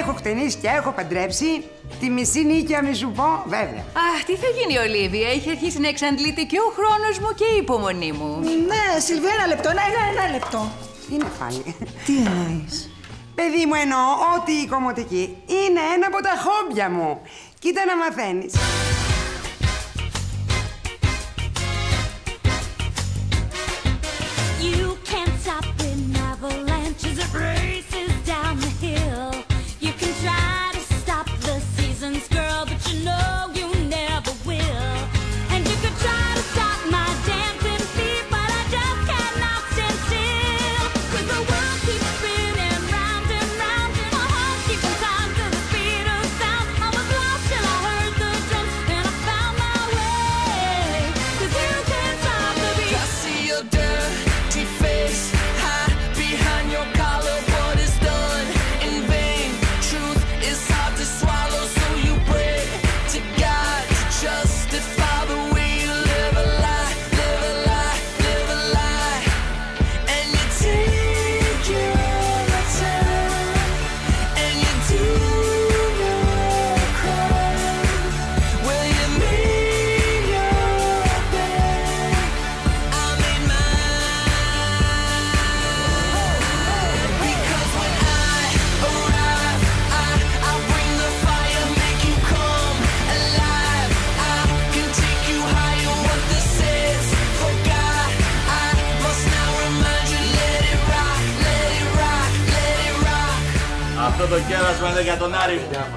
έχω χτενίσει και έχω παντρέψει. Τη μισή νίκαια μη σου πω, βέβαια. Αχ, τι θα γίνει, Ολίβια. Έχει αρχίσει να εξαντλείται και ο χρόνος μου και η υπομονή μου. Ναι, Σιλβία, ένα λεπτό, ένα, ένα, ένα λεπτό. Είναι πάλι. Τι εννοείς; Παιδί μου εννοώ ότι η κομμωτική είναι ένα από τα χόμπια μου. Κοίτα να μαθαίνεις.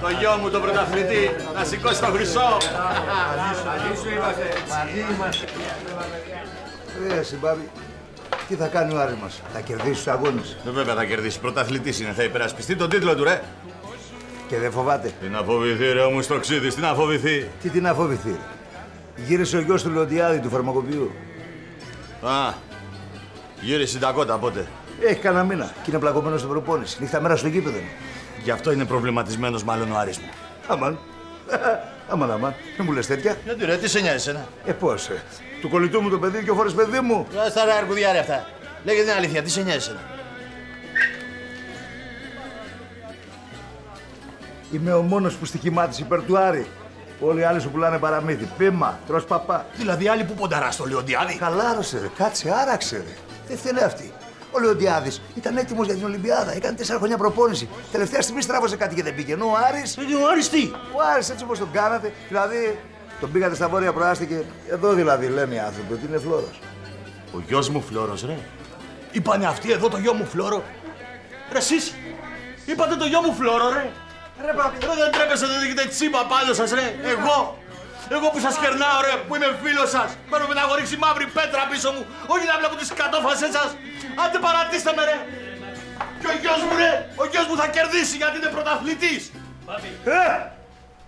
Το γιο μου, τον πρωταθλητή. Να σηκώσει το χρυσό. Ε, συμπάβη, τι θα κάνει ο Άρης μας, θα κερδίσει τους αγώνες; Ε, Βέβαια θα κερδίσει. Πρωταθλητής είναι. Θα υπερασπιστεί τον τίτλο του, ρε. Και δεν φοβάται. Τι να φοβηθεί, ρε όμως το ξύδι, τι να φοβηθεί. Τι τι να φοβηθεί. ρε. Γύρισε ο γιος του Λοντιάδη του φαρμακοποιού. Α, γύρισε η Ντακότα πότε. Έχει κανένα μήνα και είναι πλακωμένος στην προπόνηση. Νύχτα μέρα στο γήπεδο είναι. Γι' αυτό είναι προβληματισμένος μάλλον ο Άρης μου. Αμάν. Αμάν, αμάν. Μην μου λες τέτοια. Γιατί ρε, τι σε νοιάζει εσένα; Ε, πώς, ε. Του κολλητού μου το παιδί και ο φορές παιδί μου. Ας τα ρε αρκουδιά ρε αυτά. Λέγε την αλήθεια, τι σε νοιάζει εσένα; Είμαι ο μόνος που στοιχημάτισε υπέρ του Άρη. Όλοι οι άλλοι σου πουλάνε παραμύθι. Πήμα, τρως παπά. Δηλαδή άλλοι που πονταρά στο Λεοντιάδη. Χαλάρωσε ρε, κάτσε, άραξε ρε. Δεν φταίνε αυτή. Ο Λεοντιάδης ήταν έτοιμος για την Ολυμπιάδα. Έκανε τέσσερα χρόνια προπόνηση. Τελευταία στιγμή στράβωσε κάτι και δεν πήγε. Ενώ ο Άρης... ο Άρης τι; Ο Άρης έτσι όπως τον κάνατε. Δηλαδή τον πήγατε στα βόρεια προάστη και εδώ δηλαδή λένε οι άνθρωποι ότι είναι φλόρος. Ο γιος μου Φλόρος, ρε. Είπανε αυτοί εδώ το γιο μου Φλόρο. Ρε εσείς, είπατε το γιο μου Φλόρο, ρε. Ρε παπί. Ρε δεν τρέπεσε, δεν δείχνετε τσίπα πάλι σας, ρε. Εγώ. Εγώ που σας κερνάω, ρε, που είμαι φίλος σας. Παίρνω με να έχω ρίξει μαύρη πέτρα πίσω μου. Όχι να βλέπω τις κατόφασες σας. Άντε παρατήστε με, ρε. Και ο γιος μου, ρε. Ο γιος μου θα κερδίσει γιατί είναι πρωταθλητής. Ε!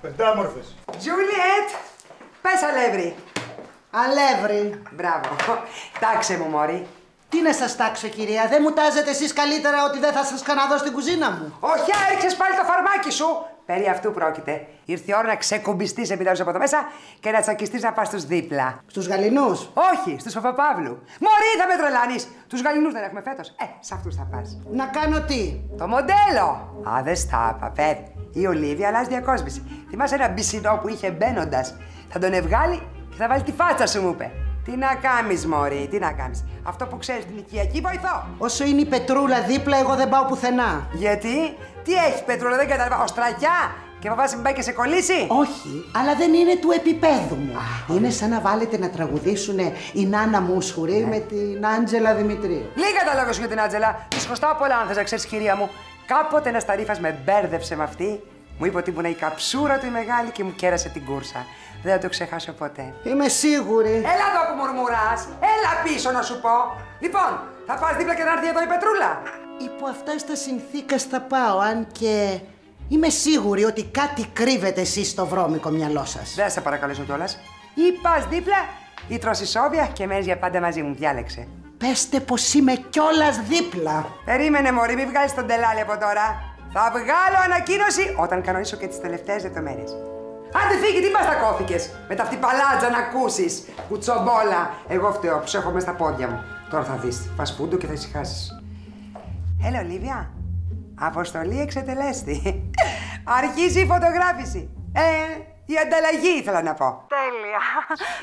Πεντάμορφες. Τζούλιετ, πες αλεύρι. Αλεύρι. Μπράβο. Τάξε μου, Μωρή. Τι να σας τάξω, κυρία. Δεν μου τάζετε εσείς καλύτερα ότι δεν θα σας καναδώ στην κουζίνα μου. Όχι, έριξες πάλι το φαρμάκι σου. Περί αυτού πρόκειται. Ήρθε η ώρα να ξεκουμπιστείς επιτέλους από εδώ μέσα και να τσακιστείς να πας στους δίπλα. Στους γαλινούς; Όχι, στους Παπαπαύλου. Μωρή, θα με τρελάνεις. Τους γαλινούς δεν έχουμε φέτος. Ε, σε αυτούς θα πας. Να κάνω τι; Το μοντέλο. Α, δεν στα είπα, παιδί. Η Ολίβια αλλάζει διακόσμηση. Θυμάσαι ένα μπισινό που είχε μπαίνοντας; Θα τον ευγάλει και θα βάλει τη φάτσα σου, μου είπε. Τι να κάνεις, Μωρή, τι να κάνεις. Αυτό που ξέρεις την οικιακή βοηθώ. Όσο είναι η πετρούλα δίπλα, εγώ δεν πάω πουθενά. Γιατί, τι έχει πετρούλα, δεν καταλαβαίνω. Οστρακιά και φοβάσαι μην πάει και σε κολλήσει; Όχι, αλλά δεν είναι του επίπεδου μου. είναι σαν να βάλετε να τραγουδήσουν η Νάνα Μούσχουρη με την Άντζελα Δημητρίου. Λίγα τα λόγια σου για την Άντζελα. Της χρωστάω πολλά, αν θες να ξέρεις, κυρία μου. Κάποτε ένας ταρίφας με μπέρδεψε με αυτή. Μου είπε ότι ήμουν η καψούρα του η μεγάλη και μου κέρασε την κούρσα. Δεν θα το ξεχάσω ποτέ. Είμαι σίγουρη. Έλα εδώ που μουρμουράς. Έλα πίσω να σου πω. Λοιπόν, θα πας δίπλα και να έρθει εδώ η Πετρούλα. Υπό αυτά τα συνθήκα θα πάω, αν και είμαι σίγουρη ότι κάτι κρύβετε εσείς στο βρώμικο μυαλό σας. Δεν σε παρακαλέσω κιόλας. Ή πας δίπλα ή τρως ισόβια και μένεις για πάντα μαζί μου. Διάλεξε. Πέστε πως είμαι κιόλας δίπλα. Περίμενε μωρή, μην βγάλεις τον τελάλι από τώρα. Θα βγάλω ανακοίνωση όταν κανονίσω και τις τελευταίες λεπτομέρειες. Άντε φύγει, τι μπαστακώθηκες. Με τα αυτή παλάτζα να ακούσεις. Κουτσομπόλα. Εγώ φταίω που σε έχω μέσα στα πόδια μου. Τώρα θα δεις. Φασπούντο και θα ησυχάσεις. Έλα, Ολίβια. Αποστολή εξετελέστη. Αρχίζει η φωτογράφηση. Ε, η ανταλλαγή ήθελα να πω. Τέλεια.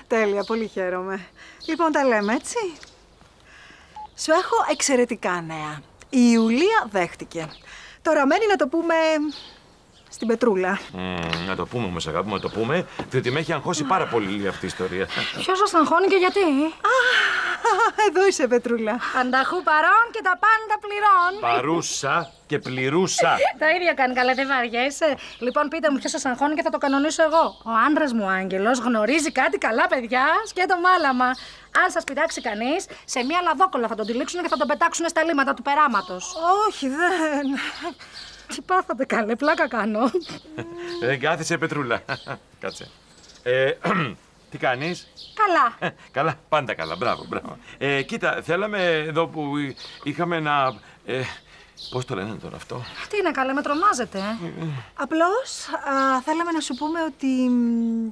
Τέλεια, πολύ χαίρομαι. Λοιπόν, τα λέμε έτσι. Σου έχω εξαιρετικά νέα. Η Ιουλία δέχτηκε. Τώρα μένει να το πούμε στην Πετρούλα. Μμμ, να το πούμε όμως, αγάπη μου, να το πούμε, διότι με έχει αγχώσει πάρα πολύ αυτή η ιστορία. Ποιος σας αγχώνει και γιατί; Εδώ είσαι, Πετρούλα. Πανταχού παρών και τα πάντα πληρών. Παρούσα και πληρούσα. Το ίδιο κάνει, καλά, δεν βαριέσαι. Λοιπόν, πείτε μου ποιος σας αγχώνει και θα το κανονίσω εγώ. Ο άντρα μου, Άγγελος, γνωρίζει κάτι καλά, παιδιά, σκέτο μάλαμα. Αν σας πειράξει κανείς, σε μία λαδόκολα θα τον τυλίξουν και θα τον πετάξουν στα λίματα του περάματος. Όχι, δεν. Τι πάθατε καλέ, πλάκα κάνω. Ε, κάθισε, Πετρούλα. Κάτσε. Ε, τι κάνεις; Καλά. καλά, πάντα καλά. Μπράβο, μπράβο. Ε, κοίτα, θέλαμε εδώ που είχαμε να... Ε, πώς το λένε τώρα αυτό; Τι είναι καλά, με τρομάζετε. Ε; Απλώς α, θέλαμε να σου πούμε ότι μ,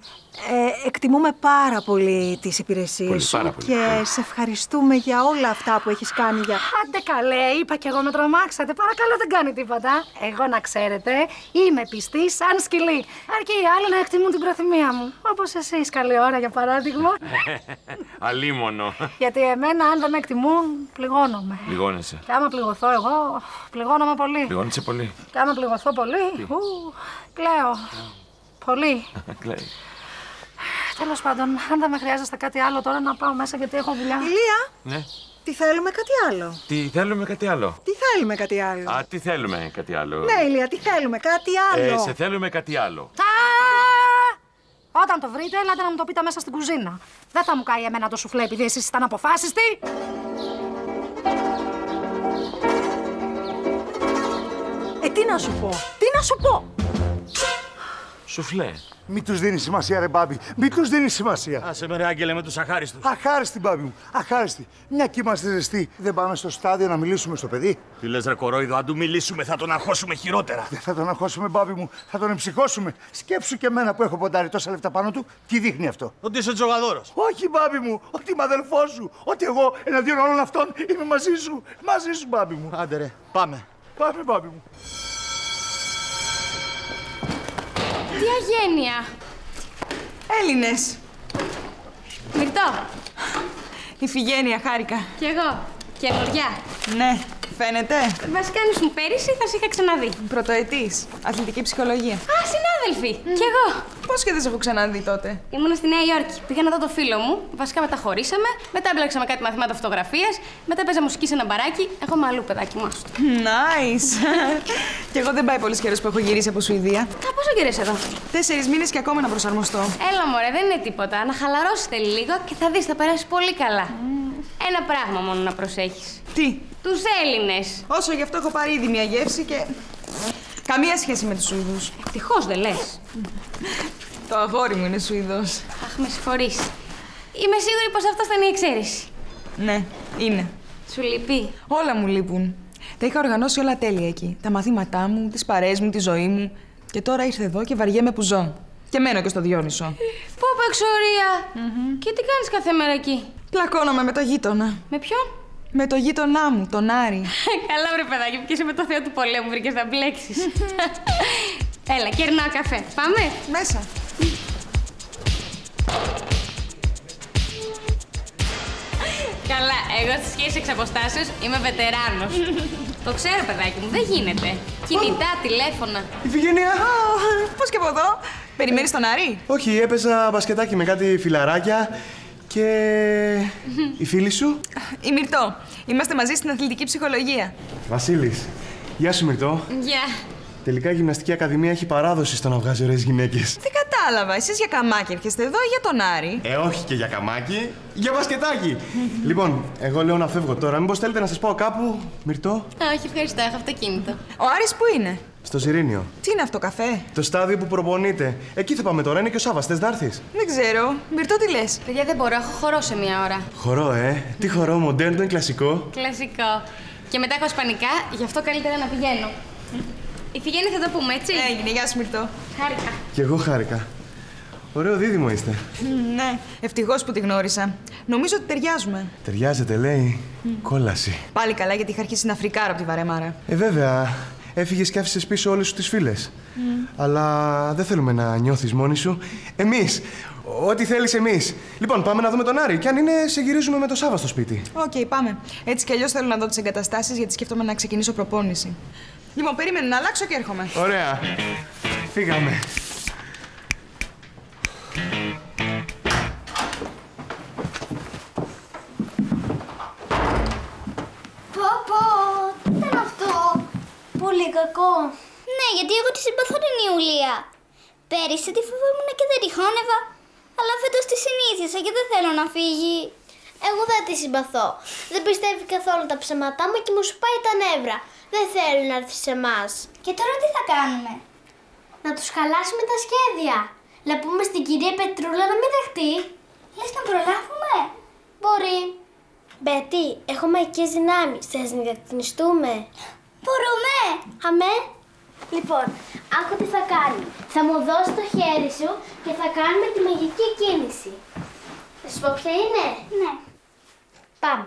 ε, εκτιμούμε πάρα πολύ τις υπηρεσίες Πολύ, σου πάρα πολύ. και σε ευχαριστούμε για όλα αυτά που έχεις κάνει για... Άντε καλέ, είπα κι εγώ με τρομάξατε. Παρακαλώ, δεν κάνει τίποτα. Εγώ να ξέρετε, είμαι πιστή σαν σκυλή. Αρκεί οι άλλοι να εκτιμούν την προθυμία μου. Όπως εσείς, καλή ώρα για παράδειγμα. Αλίμονο. Γιατί εμένα, αν δεν με εκτιμούν, πληγώνομαι. Λιγώνεσαι. Και άμα πληγωθώ εγώ, πληγώνομαι πολύ. Λιγώνεσαι πολύ. Και άμα πληγωθώ πολύ, ου, κλαίω. Πολύ. Κλαίει. Τέλος πάντων, αν δεν με χρειάζεστε κάτι άλλο τώρα να πάω μέσα γιατί έχω δουλειά. Ηλία, Ναι. Τι θέλουμε κάτι άλλο; Τι θέλουμε κάτι άλλο. Τι θέλουμε κάτι άλλο; Α, τι θέλουμε κάτι άλλο. Ναι, Ηλία, τι θέλουμε, κάτι άλλο. Ε, σε θέλουμε κάτι άλλο. Α! Όταν το βρείτε, έλατε να μου το πείτε μέσα στην κουζίνα. Δεν θα μου κάει εμένα το σουφλέ επειδή εσείς ήταν αποφάσιστοι. Τι να σου πω, τι να σου πω. Σουφλέ. Μη τους δίνεις σημασία, ρε μπάμπη. Μη τους δίνεις σημασία. Άσε με ρε Άγγελε με τους αχάριστους. Αχάριστη, μπάμπη μου. Αχάριστη. Μια και είμαστε ζεστοί. Δεν πάμε στο στάδιο να μιλήσουμε στο παιδί. Τι λες ρε κορόιδο, αν του μιλήσουμε θα τον αγχώσουμε χειρότερα. Δεν θα τον αγχώσουμε, μπάμπη μου. Θα τον εμψυχώσουμε. Σκέψου και εμένα που έχω ποντάρει τόσα λεφτά πάνω του. Τι δείχνει αυτό. Ότι είσαι τζογαδόρος. Όχι, μπάμπη μου. Ότι είμαι αδελφός σου. Ότι εγώ εναντίον όλων αυτών είμαι μαζί σου. Μαζί σου, μπάμπη μου. Άντε ρε, πάμε. Πάμε, μπάμπη μου. Τι αγένεια. Έλληνες. Μυρτό. Ιφηγένεια, χάρηκα. Κι εγώ. Καινουριά. Ναι, φαίνεται; Βασικά, αν ήσουν πέρυσι, θα σε είχα ξαναδεί. Πρωτοετής. Αθλητική ψυχολογία. Α, συνάδελφοι. Κι εγώ. Πώς και δεν σε έχω ξαναδεί τότε; Ήμουνα στη Νέα Υόρκη. Πήγα να δω το φίλο μου. Βασικά μεταχωρήσαμε. Μετά έμπλεξαμε κάτι μαθήματα φωτογραφίας. Μετά παίζα μουσική σε ένα μπαράκι. Εγώ είμαι αλλού, παιδάκι μου. άστο. Nice. Κι εγώ δεν πάει πολύ καιρό που έχω γυρίσει από Σουηδία. Α, πόσο καιρό είσαι εδώ; Τέσσερις μήνες και ακόμα να προσαρμοστώ. Έλα, μωρέ, δεν είναι τίποτα. Να χαλαρώσετε λίγο και θα δεις, θα περάσει πολύ καλά. Ένα πράγμα μόνο να προσέχεις. Τι; Τους Έλληνες. Όσο γι' αυτό έχω πάρει ήδη μια γεύση και. Καμία σχέση με τους Σουηδούς. Ευτυχώς δεν λες. Το αγόρι μου είναι Σουηδός. Αχ, με συγχωρείς. Είμαι σίγουρη πως αυτός θα είναι η εξαίρεση. Ναι, είναι. Σου λυπεί. Όλα μου λείπουν. Τα είχα οργανώσει όλα τέλεια εκεί. Τα μαθήματά μου, τις παρέες μου, τη ζωή μου. Και τώρα ήρθε εδώ και βαριέμαι που ζω. Και μένω και στο Διόνυσο. Πω, πω, εξορία. Και τι κάνεις κάθε μέρα εκεί; Πλακώνομαι με το γείτονα. Με ποιον; Με το γείτονά μου, τον Άρη. Καλά, βρε παιδάκι μου, και είσαι με το θεό του πολέμου, βρήκες να μπλέξεις. Έλα, κερνάω καφέ. Πάμε; Μέσα. Καλά, εγώ στη σχέση εξ αποστάσεως είμαι βετεράνος. το ξέρω, παιδάκι μου, δεν γίνεται. Κινητά, τηλέφωνα. Ιφηγένεια! Πώς και από εδώ. Περιμένεις τον Άρη; Όχι, έπαιζα μπασκετάκι με κάτι φιλαράκια και. η φίλη σου; Η Μυρτώ. Είμαστε μαζί στην αθλητική ψυχολογία. Βασίλης. Γεια σου, Μυρτώ. Γεια. Τελικά η Γυμναστική Ακαδημία έχει παράδοση στο να βγάζει ωραίες γυναίκες. Δεν κατάλαβα. Εσείς για καμάκι έρχεστε εδώ ή για τον Άρη; Ε, όχι και για καμάκι, για μπασκετάκι. λοιπόν, εγώ λέω να φεύγω τώρα. Μήπως θέλετε να σας πάω κάπου, Μυρτώ; Α, όχι, ευχαριστώ, έχω αυτοκίνητο. Ο Άρης που είναι; Στο Ζιρήνιο. Τι είναι αυτό, καφέ; Το στάδιο που προπονείται. Εκεί θα πάμε τώρα, είναι και ο Σάβα. Θες να έρθεις; Δεν ξέρω. Μυρτώ τι λες; Παιδιά, δεν μπορώ, έχω χορό σε μία ώρα. Χορό, ε; Τι χορό, μοντέρνο ή κλασικό; Κλασικό. Και μετά έχω ισπανικά, γι' αυτό καλύτερα να πηγαίνω. Η Φιγέννη θα το πούμε, έτσι; Έγινε, γεια σου Μυρτώ. Χάρηκα. Κι εγώ χάρηκα. Ωραίο δίδυμο είστε. Ναι, ευτυχώς που τη γνώρισα. Νομίζω ότι ταιριάζουμε. Ταιριάζετε, λέει. Κόλαση. Πάλι καλά, γιατί είχα αρχίσει να φρικάρω από τη βαρεμάρα. Ε, βέβαια. Έφυγες και άφησες πίσω όλες σου τις φίλες. Αλλά δεν θέλουμε να νιώθεις μόνη σου. Εμείς. Ό,τι θέλεις εμείς. Λοιπόν, πάμε να δούμε τον Άρη. Και αν είναι, σε γυρίζουμε με το Σάβα στο σπίτι. Οκ, πάμε. Έτσι κι αλλιώς θέλω να δω τις εγκαταστάσεις γιατί σκέφτομαι να ξεκινήσω προπόνηση. Λοιπόν, περίμενε να αλλάξω και έρχομαι. Ωραία. Φύγαμε. Πω πω, τι ήταν αυτό. Πολύ κακό. Ναι, γιατί εγώ τη συμπαθώ την Ιουλία. Πέρυσι τη φοβόμουν και δεν τη χώνευα. Αλλά φέτος τη συνήθισα και δεν θέλω να φύγει. Εγώ δεν τη συμπαθώ. Δεν πιστεύει καθόλου τα ψέματά μου και μου σπάει τα νεύρα. Δεν θέλει να έρθει σε εμάς. Και τώρα τι θα κάνουμε; Να τους χαλάσουμε τα σχέδια. Να πούμε στην κυρία Πετρούλα να μην δεχτεί. Λες να προλάβουμε; Μπορεί. Μπέτι, έχω μαγικές δυνάμεις. Θες να διακτηνιστούμε. Μπορούμε. Αμέ. Λοιπόν, άκου τι θα κάνει. Θα μου δώσει το χέρι σου και θα κάνουμε τη μαγική κίνηση. Θα σου πω ποια είναι; Ναι. Πάμε.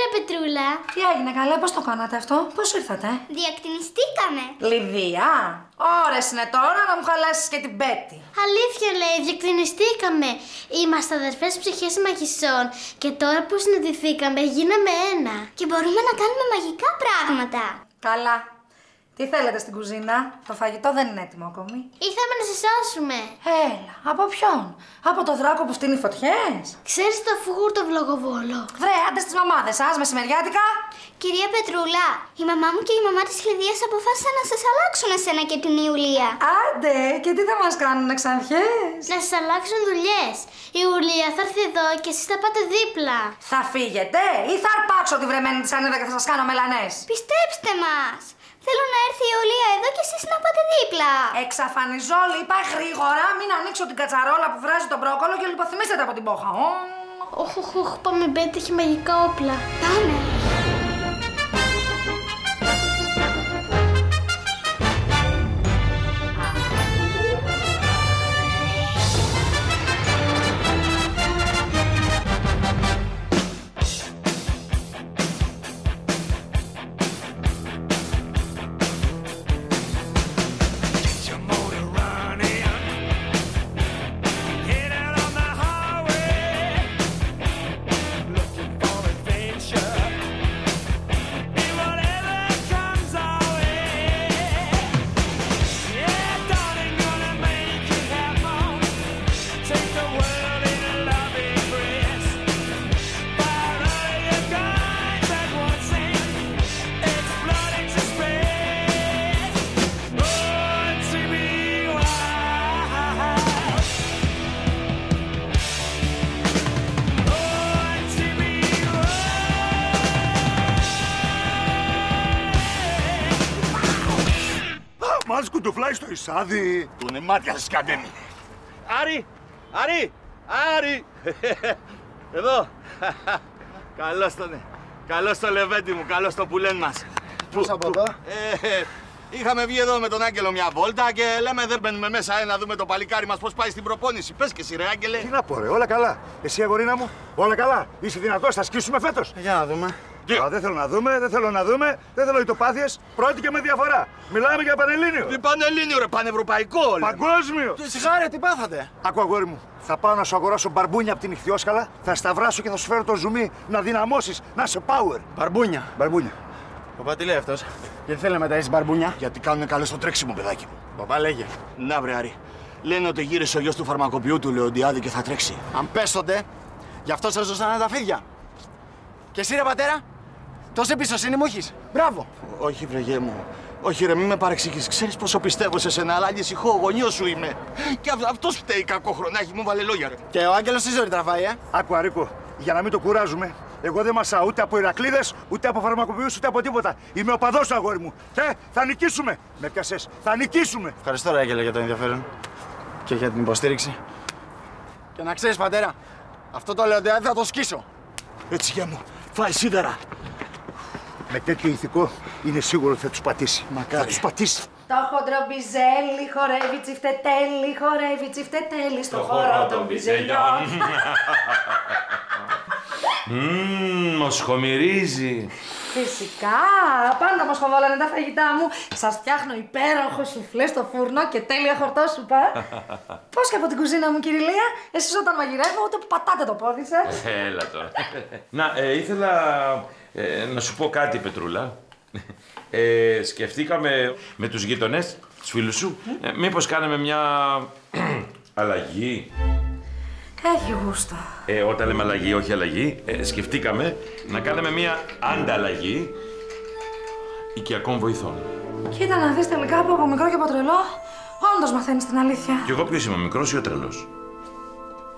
Κύριε Πετρούλα. Τι έγινε, καλά, πώς το κάνατε αυτό, πώς ήρθατε; Διακτηνιστήκαμε. Λιδία. Ωρες είναι τώρα να μου χαλάσεις και την πέτη. Αλήθεια λέει, διακτηνιστήκαμε. Είμαστε αδερφές ψυχέ μαγισσών και τώρα που συναντηθήκαμε γίναμε ένα. Και μπορούμε να κάνουμε μαγικά πράγματα. Καλά. Τι θέλετε στην κουζίνα, το φαγητό δεν είναι έτοιμο ακόμη. Ήρθαμε να σε σώσουμε. Έλα, από ποιον, από το δράκο που φτύνει φωτιές. Ξέρεις το φουγούρτο βλογοβόλο; Βρε, άντε στις μαμάδες σας, μεσημεριάτικα. Κυρία Πετρούλα, η μαμά μου και η μαμά της Χλειδία αποφάσισαν να σας αλλάξουν εσένα και την Ιουλία. Άντε, και τι θα μας κάνουν ξανθιές. Να σας αλλάξουν δουλειές. Η Ιουλία θα έρθει εδώ και εσείς θα πάτε δίπλα. Θα φύγετε ή θα αρπάξω τη βρεμένη της ανίδα και θα σας κάνω μελανές. Πιστέψτε μας. Θέλω να έρθει η Ιουλία εδώ και εσείς να πάτε δίπλα. Εξαφανιζώ, είπα γρήγορα, μην ανοίξω την κατσαρόλα που βράζει τον μπρόκολο και λιποθυμίσετε από την πόχα. Ω. Οχ, οχ, οχ, πάμε μπέτη, έχει μαγικά όπλα. Πάμε. Κουτουφλάει στο εισάδι. Του είναι μάτια σας κατέμει. Άρη! Άρη! Άρη! Εδώ! Καλώς τον... Καλώς το λεβέντι μου, καλώς το πουλέν μας. Πώς από εδώ; Ε, είχαμε βγει εδώ με τον Άγγελο μια βόλτα και λέμε δεν μπαίνουμε μέσα ε, να δούμε το παλικάρι μας πώς πάει στην προπόνηση. Πες και εσύ ρε Άγγελε. Τι να πω ρε, όλα καλά. Εσύ αγορίνα μου, όλα καλά. Είσαι δυνατός, θα σκίσουμε φέτος. Για να δούμε. Α, δεν θέλω να δούμε, δεν θέλω να δούμε, δεν θέλω ητοπάθειες. Πρώτη και με διαφορά. Μιλάμε για πανελλήνιο. Τι πανελλήνιο ρε, πανευρωπαϊκό λέμε. Παγκόσμιο. Σιγάρε, τι πάθατε; Άκου αγόρι μου, θα πάω να σου αγοράσω μπαρμπούνια από την Ιχθιόσκαλα, θα σταυράσω και θα σου φέρω το ζουμί να δυναμώσεις, να είσαι power. Μπαρμπούνια. Μπαρμπούνια. Παπά τι λέει αυτός. Γιατί θέλει μετά έχεις μπαρμπούνια. Γιατί κάνουν καλό στο τρέξιμο, παιδάκι μου. Παπά λέγε. Να βρε Άρη. Λένε ότι γύρισε ο γιος του φαρμακοποιού του Λεοντιάδη και θα τρέξει. Αν πέσονται, γι' αυτό σε ζωσάνε τα φίδια. Και εσύ ρε πατέρα, τόση εμπιστοσύνη μου έχεις. Μπράβο. Όχι βρε γέ μου. Όχι ρε, μην με παρεξηγείς. Ξέρεις πόσο πιστεύω σε σένα, αλλά ανησυχώ, ο γονιός σου είμαι. Και αυ- αυτός φταίει κακό χρονάκι, μου βάλε λόγια ρε. Και ο Άγγελος τι ζωή τραβάει, ε; Άκου Αρίκο, για να μην το κουράζουμε, εγώ δεν μασάω ούτε από Ηρακλίδες, ούτε από φαρμακοποιούς, ούτε από τίποτα. Είμαι ο παδός σου, αγόρι μου. Και θα νικήσουμε. Με πιασες, θα νικήσουμε. Ευχαριστώ ρε Άγγελε για το ενδιαφέρον και για την υποστήριξη. Και να ξέρεις πατέρα, αυτό το λεοντεάδι θα το σκίσω. Έτσι γεια μου, φάει σίδερα. Με τέτοιο ηθικό είναι σίγουρο ότι θα τους πατήσει. Μακάρι. Θα τους πατήσει. Το χοντρομπιζέλι χορεύει τσιφτετέλι, χορεύει τσιφτετέλι στο χώρο των μπιζελιών. Μμμ, μοσχομυρίζει. Φυσικά, πάντα μου σχοβόλανε τα φαγητά μου. Σας φτιάχνω υπέροχο σουφλέ στο φούρνο και τέλεια χορτόσουπα. Πώς και από την κουζίνα μου, Κυριλία, εσείς όταν μαγειρεύω ούτε που πατάτε το πόδι σας. Έλα τώρα. Να, ε, ήθελα ε, να σου πω κάτι, Πετρούλα. Ε, σκεφτήκαμε με τους γείτονες, τους φίλους σου, ε, μήπως κάναμε μια αλλαγή; Έχει γούστο. Ε, όταν λέμε αλλαγή, όχι αλλαγή, ε, σκεφτήκαμε να κάνουμε μια ανταλλαγή οικιακών βοηθών. Κοίτα να δεις τελικά που από μικρό και από τρελό, όντως μαθαίνεις την αλήθεια. Και εγώ ποιος είμαι, ο μικρός ή ο τρελός;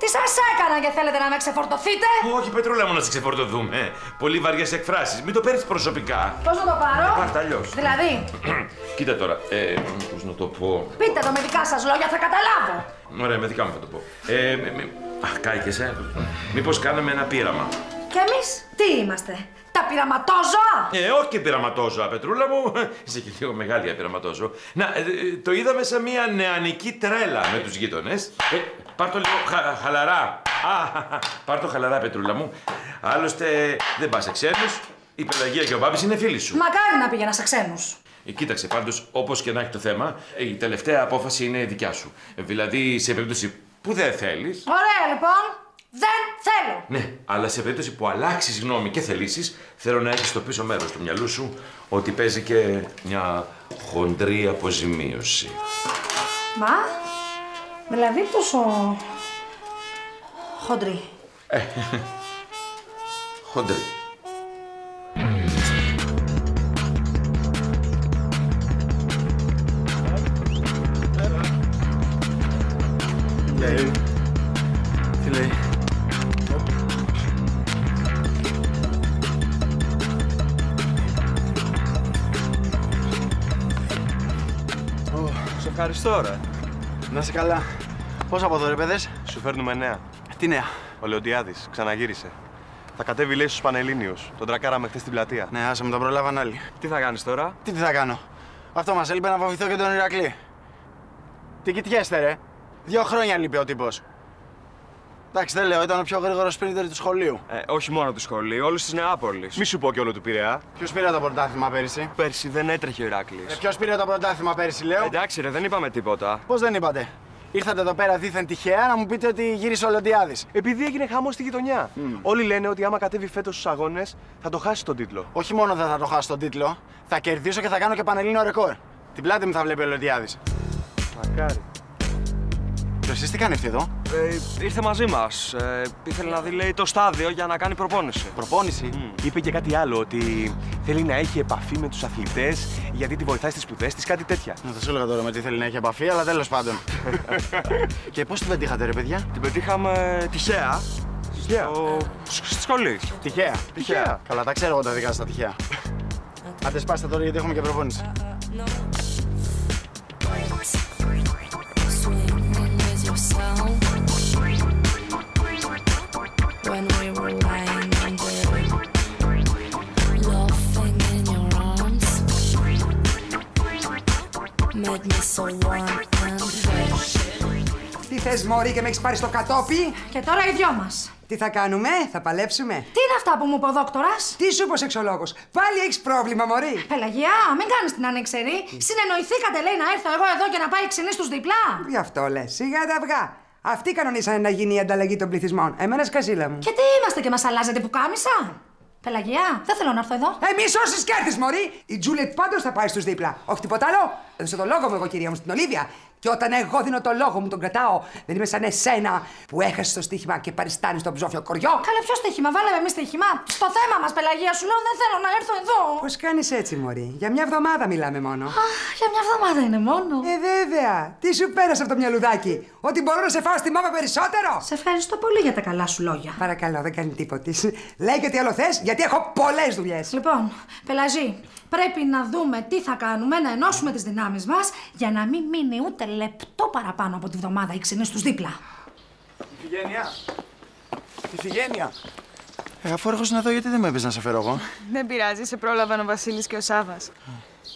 Τι σας έκανα και θέλετε να με ξεφορτωθείτε; Όχι, Πετρούλα μου, να σε ξεφορτωθούμε. Πολύ βαριές εκφράσεις. Μην το παίρνεις προσωπικά. Πώς να το πάρω; Πάρ' τα αλλιώς. Δηλαδή, Κοίτα τώρα, ε, πώς να το πω. πείτε το με δικά σας λόγια, θα καταλάβω. Ωραία, με δικά μου θα το πω. Ε, μ- μ- Αχ, κάηκεσαι. Μήπως κάναμε ένα πείραμα. Και εμείς τι είμαστε, τα πειραματόζωα. Ε, όχι και πειραματόζωα, Πετρούλα μου. Είσαι και λίγο μεγάλη για πειραματόζωο. Να, ε, ε, το είδαμε σαν μια νεανική τρέλα με τους γείτονες. Ε, πάρ' το λίγο χα- χαλαρά. Πάρ το χαλαρά, Πετρούλα μου. Άλλωστε δεν πας σε ξένους. Η Πελαγία και ο Μπάμπης είναι φίλοι σου. Μακάρι να πήγαινα σε ξένους. Ε, κοίταξε, πάντως, όπως και να έχει το θέμα, ε, η τελευταία απόφαση είναι δικιά σου. Ε, δηλαδή, σε περίπτωση που δεν θέλεις. Ωραία λοιπόν. Δεν θέλω. Ναι, αλλά σε περίπτωση που αλλάξεις γνώμη και θελήσεις, θέλω να έχεις στο πίσω μέρος του μυαλού σου ότι παίζει και μια χοντρή αποζημίωση. Μα, δηλαδή τόσο χοντρή. Ε, χοντρή. Σε ευχαριστώ, ρε. Να είσαι καλά. Πώς από εδώ ρε παιδες; Σου φέρνουμε νέα. Τι νέα; Ο Λεοντιάδης ξαναγύρισε. Θα κατέβει, λέει, στους Πανελλήνιους. Τον τρακάραμε χθες στην πλατεία. Ναι, άσε με τον προλάβαν άλλοι. Τι θα κάνεις τώρα; Τι, τι θα κάνω; Αυτό μας έλειπε να βοηθώ και τον Ηρακλή. Τι κοιτιέστε ρε. Δύο χρόνια λείπει ο τύπος. Εντάξει, δεν λέω, ήταν ο πιο γρήγορος σπρίντερ του σχολείου. Ε, όχι μόνο του σχολείου, όλη της Νεάπολης. Μη σου πω και όλο του Πειραιά. Ποιος πήρε το πρωτάθλημα πέρυσι; Πέρσι δεν έτρεχε ο Ηράκλη. Ε, Ποιος πήρε το πρωτάθλημα πέρυσι, λέω; Εντάξει, ρε, δεν είπαμε τίποτα. Πώς δεν είπατε; Ήρθατε εδώ πέρα δίθεν τυχαία να μου πείτε ότι γύρισε ο Λοντιάδη. Επειδή έγινε χαμός στη γειτονιά. Όλοι λένε ότι άμα κατέβει φέτος στους αγώνες θα το χάσει τον τίτλο. Όχι μόνο δεν θα το χάσω τον τίτλο, θα κερδίσω και θα κάνω και πανελλήνιο ρεκόρ. Την πλάτη μου θα βλέπει ο Λοντιάδη. Μακάρι. Και εσεί τι κάνετε εδώ; Ε, ήρθε μαζί μας. Ε, ήθελε να δει, λέει, το στάδιο για να κάνει προπόνηση. Προπόνηση; Είπε και κάτι άλλο, ότι θέλει να έχει επαφή με τους αθλητές γιατί τη βοηθάει στις σπουδές της, κάτι τέτοια. Να θα σου έλεγα τώρα με τι θέλει να έχει επαφή, αλλά τέλος πάντων. και πώς την πετύχατε, ρε παιδιά; Την πετύχαμε τυχαία. Τυχαία. Στο... Στη σχολή. Τυχαία. Τυχαία. Καλά, τα ξέρω εγώ τα δικά σας τα τυχαία. Άντε σπάστε τώρα γιατί έχουμε και προπόνηση. When we were lying in bed, laughing in your arms, made me so warm and fresh. Τι θες Μωρή και με έχεις πάρει στο κατόπι; Και τώρα οι δυο μας. Τι θα κάνουμε, θα παλέψουμε; Τι είναι αυτά που μου είπε ο δόκτορα. Τι σου είπε ο σεξολόγος; Πάλι έχεις πρόβλημα Μωρή; Πελαγιά, μην κάνεις την ανεξερή. Συνεννοηθήκατε, λέει, να έρθω εγώ εδώ και να πάει ξενή τους δίπλα. Γι' αυτό λες, σιγά τα αυγά. Αυτοί κανονίσανε να γίνει η ανταλλαγή των πληθυσμών. Εμένα σκασίλα μου. Και τι είμαστε και μας αλλάζετε που κάμισα; Πελαγιά, δεν θέλω να έρθω εδώ. Εμεί όσε κέρδη, Μωρή! Η Τζούλετ πάντως θα πάει στους δίπλα. Όχι τίποτα άλλο. Έδωσε το λόγο μου εγώ, κυρία μου, στην Ολίβια. Και όταν εγώ δίνω το λόγο μου, τον κρατάω. Δεν είμαι σαν εσένα που έχασες το στοίχημα και παριστάνεις στον ψόφιο κοριό. Καλά, ποιο στοίχημα, βάλαμε εμεί στοίχημα. Στο θέμα μας, Πελαγία, σου λέω δεν θέλω να έρθω εδώ. Πώς κάνεις έτσι, Μωρή; Για μια εβδομάδα μιλάμε μόνο. Αχ, για μια εβδομάδα είναι μόνο. Ε, βέβαια. Τι σου πέρασε από το μυαλουδάκι; Ότι μπορώ να σε φάω στη μάπα περισσότερο; Σε ευχαριστώ πολύ για τα καλά σου λόγια. Παρακαλώ, δεν κάνει τίποτα. Λέει και τι άλλο θες, γιατί έχω πολλές δουλειές. Λοιπόν, Πελαζή, πρέπει να δούμε τι θα κάνουμε, να ενώσουμε τις δυνάμεις μας για να μην μείνει ούτε λεπτό παραπάνω από τη βδομάδα η ξενή τους δίπλα. Φιγένεια. Τη Φιγένεια. Ε, αφού έρχομαι εδώ, γιατί δεν με έπαιζε να σε φέρω εγώ; Δεν πειράζει, σε πρόλαβαν ο Βασίλης και ο Σάβας.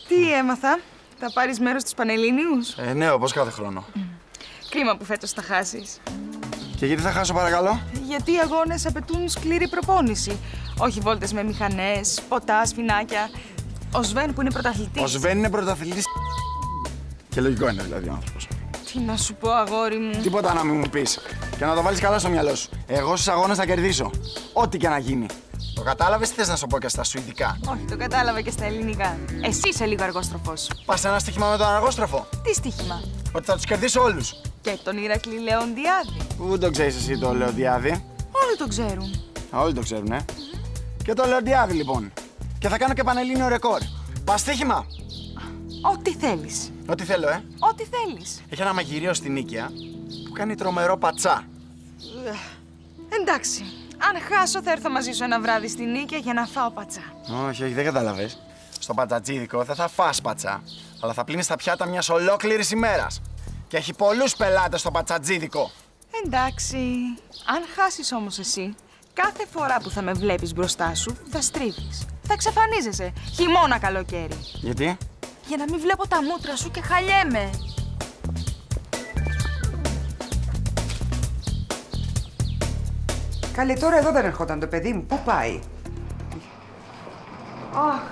Τι έμαθα, θα πάρεις μέρος στους Πανελλήνιους. Ε, ναι, όπως κάθε χρόνο. Κρίμα που φέτος θα χάσεις. Και γιατί θα χάσω, παρακαλώ; Γιατί οι αγώνες απαιτούν σκληρή προπόνηση. Όχι βόλτες με μηχανές, ποτά, σφινάκια. Ο Σβέν που είναι πρωταθλητής. Ο Σβέν είναι πρωταθλητής. Και λογικό είναι δηλαδή ο άνθρωπος. Τι να σου πω, αγόρι μου. Τίποτα να μην μου πεις. Και να το βάλεις καλά στο μυαλό σου. Εγώ στους αγώνες θα κερδίσω. Ό,τι και να γίνει. Το κατάλαβες τι θες να σου πω και στα σουηδικά; Όχι, το κατάλαβα και στα ελληνικά. Εσύ είσαι λίγο αργόστροφος. Πας ένα στοίχημα με τον αργόστροφο; Τι στοίχημα; Ότι θα τους κερδίσω όλους. Και τον Ηρακλή Λεοντιάδη. Πού το ξέρεις εσύ το Λεοντιάδη; Όλοι το ξέρουν. Α, όλοι το ξέρουν, ε. Και το Λεοντιάδη λοιπόν. Και θα κάνω και πανελλήνιο ρεκόρ. Πας στοίχημα. Ό,τι θέλεις. Ό,τι θέλω, ε. Ό,τι θέλεις. Έχει ένα μαγειρίο στην Νίκαια που κάνει τρομερό πατσά. Εντάξει. Αν χάσω, θα έρθω μαζί σου ένα βράδυ στη Νίκαια για να φάω πατσά. Όχι, όχι, δεν κατάλαβε. Στο πατσατζίδικο δεν θα φας πατσά, αλλά θα πλύνεις τα πιάτα μιας ολόκληρης ημέρας. Και έχει πολλούς πελάτες στο πατσατζίδικο. Εντάξει. Αν χάσεις όμως εσύ, κάθε φορά που θα με βλέπεις μπροστά σου, θα στρίβεις. Θα εξαφανίζεσαι. Χειμώνα καλοκαίρι. Γιατί; Για να μην βλέπω τα μούτρα σου και χαλιέμαι. Καλή, τώρα εδώ δεν ερχόταν το παιδί μου. Πού πάει; Αχ,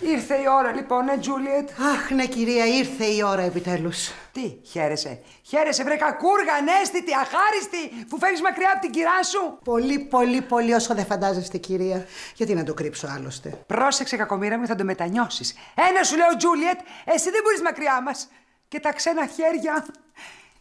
ήρθε η ώρα λοιπόν, ε, Τζούλιετ. Αχ, ναι, κυρία, ήρθε η ώρα επιτέλους. Τι, χαίρεσαι. Χαίρεσαι, βρε κακούργα, ανέστητη, αχάριστη, που φεύγεις μακριά από την κυρά σου. Πολύ, πολύ, πολύ όσο δεν φαντάζεστε, κυρία. Γιατί να το κρύψω άλλωστε; Πρόσεξε, κακομήρα μου, θα το μετανιώσεις. Ένα σου λέω, Τζούλιετ, εσύ δεν μπορείς μακριά μας. Και τα ξένα χέρια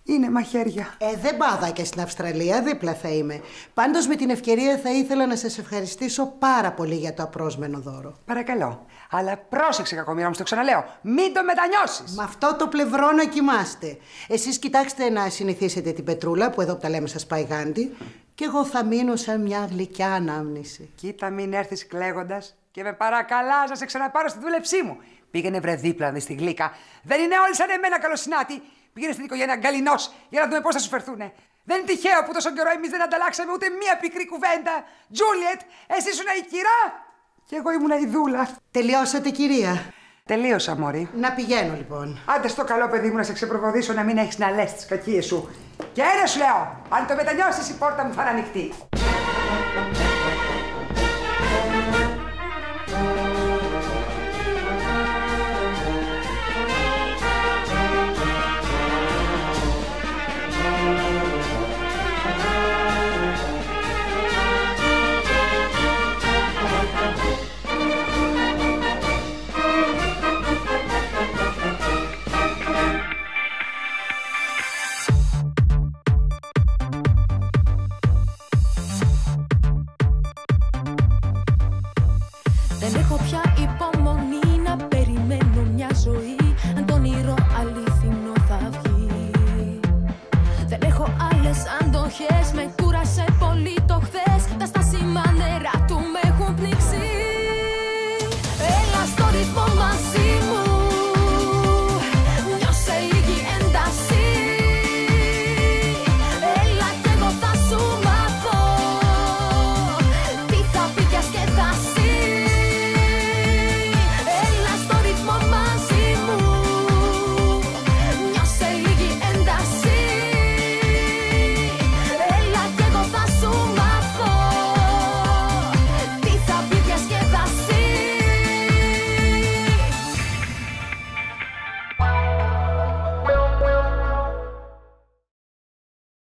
είναι μαχαίρια. Ε, δεν πάδα και στην Αυστραλία, δίπλα θα είμαι. Πάντως με την ευκαιρία θα ήθελα να σας ευχαριστήσω πάρα πολύ για το απρόσμενο δώρο. Παρακαλώ. Αλλά πρόσεξε, κακομήρα μου, στο ξαναλέω. Μην το μετανιώσεις. Με αυτό το πλευρό να κοιμάστε. Εσείς κοιτάξτε να συνηθίσετε την πετρούλα που εδώ που τα λέμε σας πάει γάντι. Και εγώ θα μείνω σαν μια γλυκιά ανάμνηση. Κοίτα, μην έρθεις κλαίγοντας και με παρακαλά να σε ξαναπάρω στη δούλεψή μου. Πήγαινε βρε δίπλα να δεις τη γλύκα. Δεν είναι όλοι σαν εμένα καλοσυνάτη. Πήγαινε στην οικογένεια Γκαλινός για να δούμε πώς θα σου φερθούνε. Δεν είναι τυχαίο που τόσο καιρό εμείς δεν ανταλλάξαμε ούτε μία πικρή κουβέντα. Τζούλιετ, εσύ ήσουν η κυρά και εγώ ήμουν η δούλα. Τελειώσατε, κυρία. Τελείωσα, Μωρή. Να πηγαίνω λοιπόν. Άντε στο καλό παιδί μου να σε ξεπροβοδήσω να μην έχεις να λες τις κακίες σου. Και ένα σου λέω, αν το μετανιώσεις η πόρτα μου θα είναι ανοιχτή.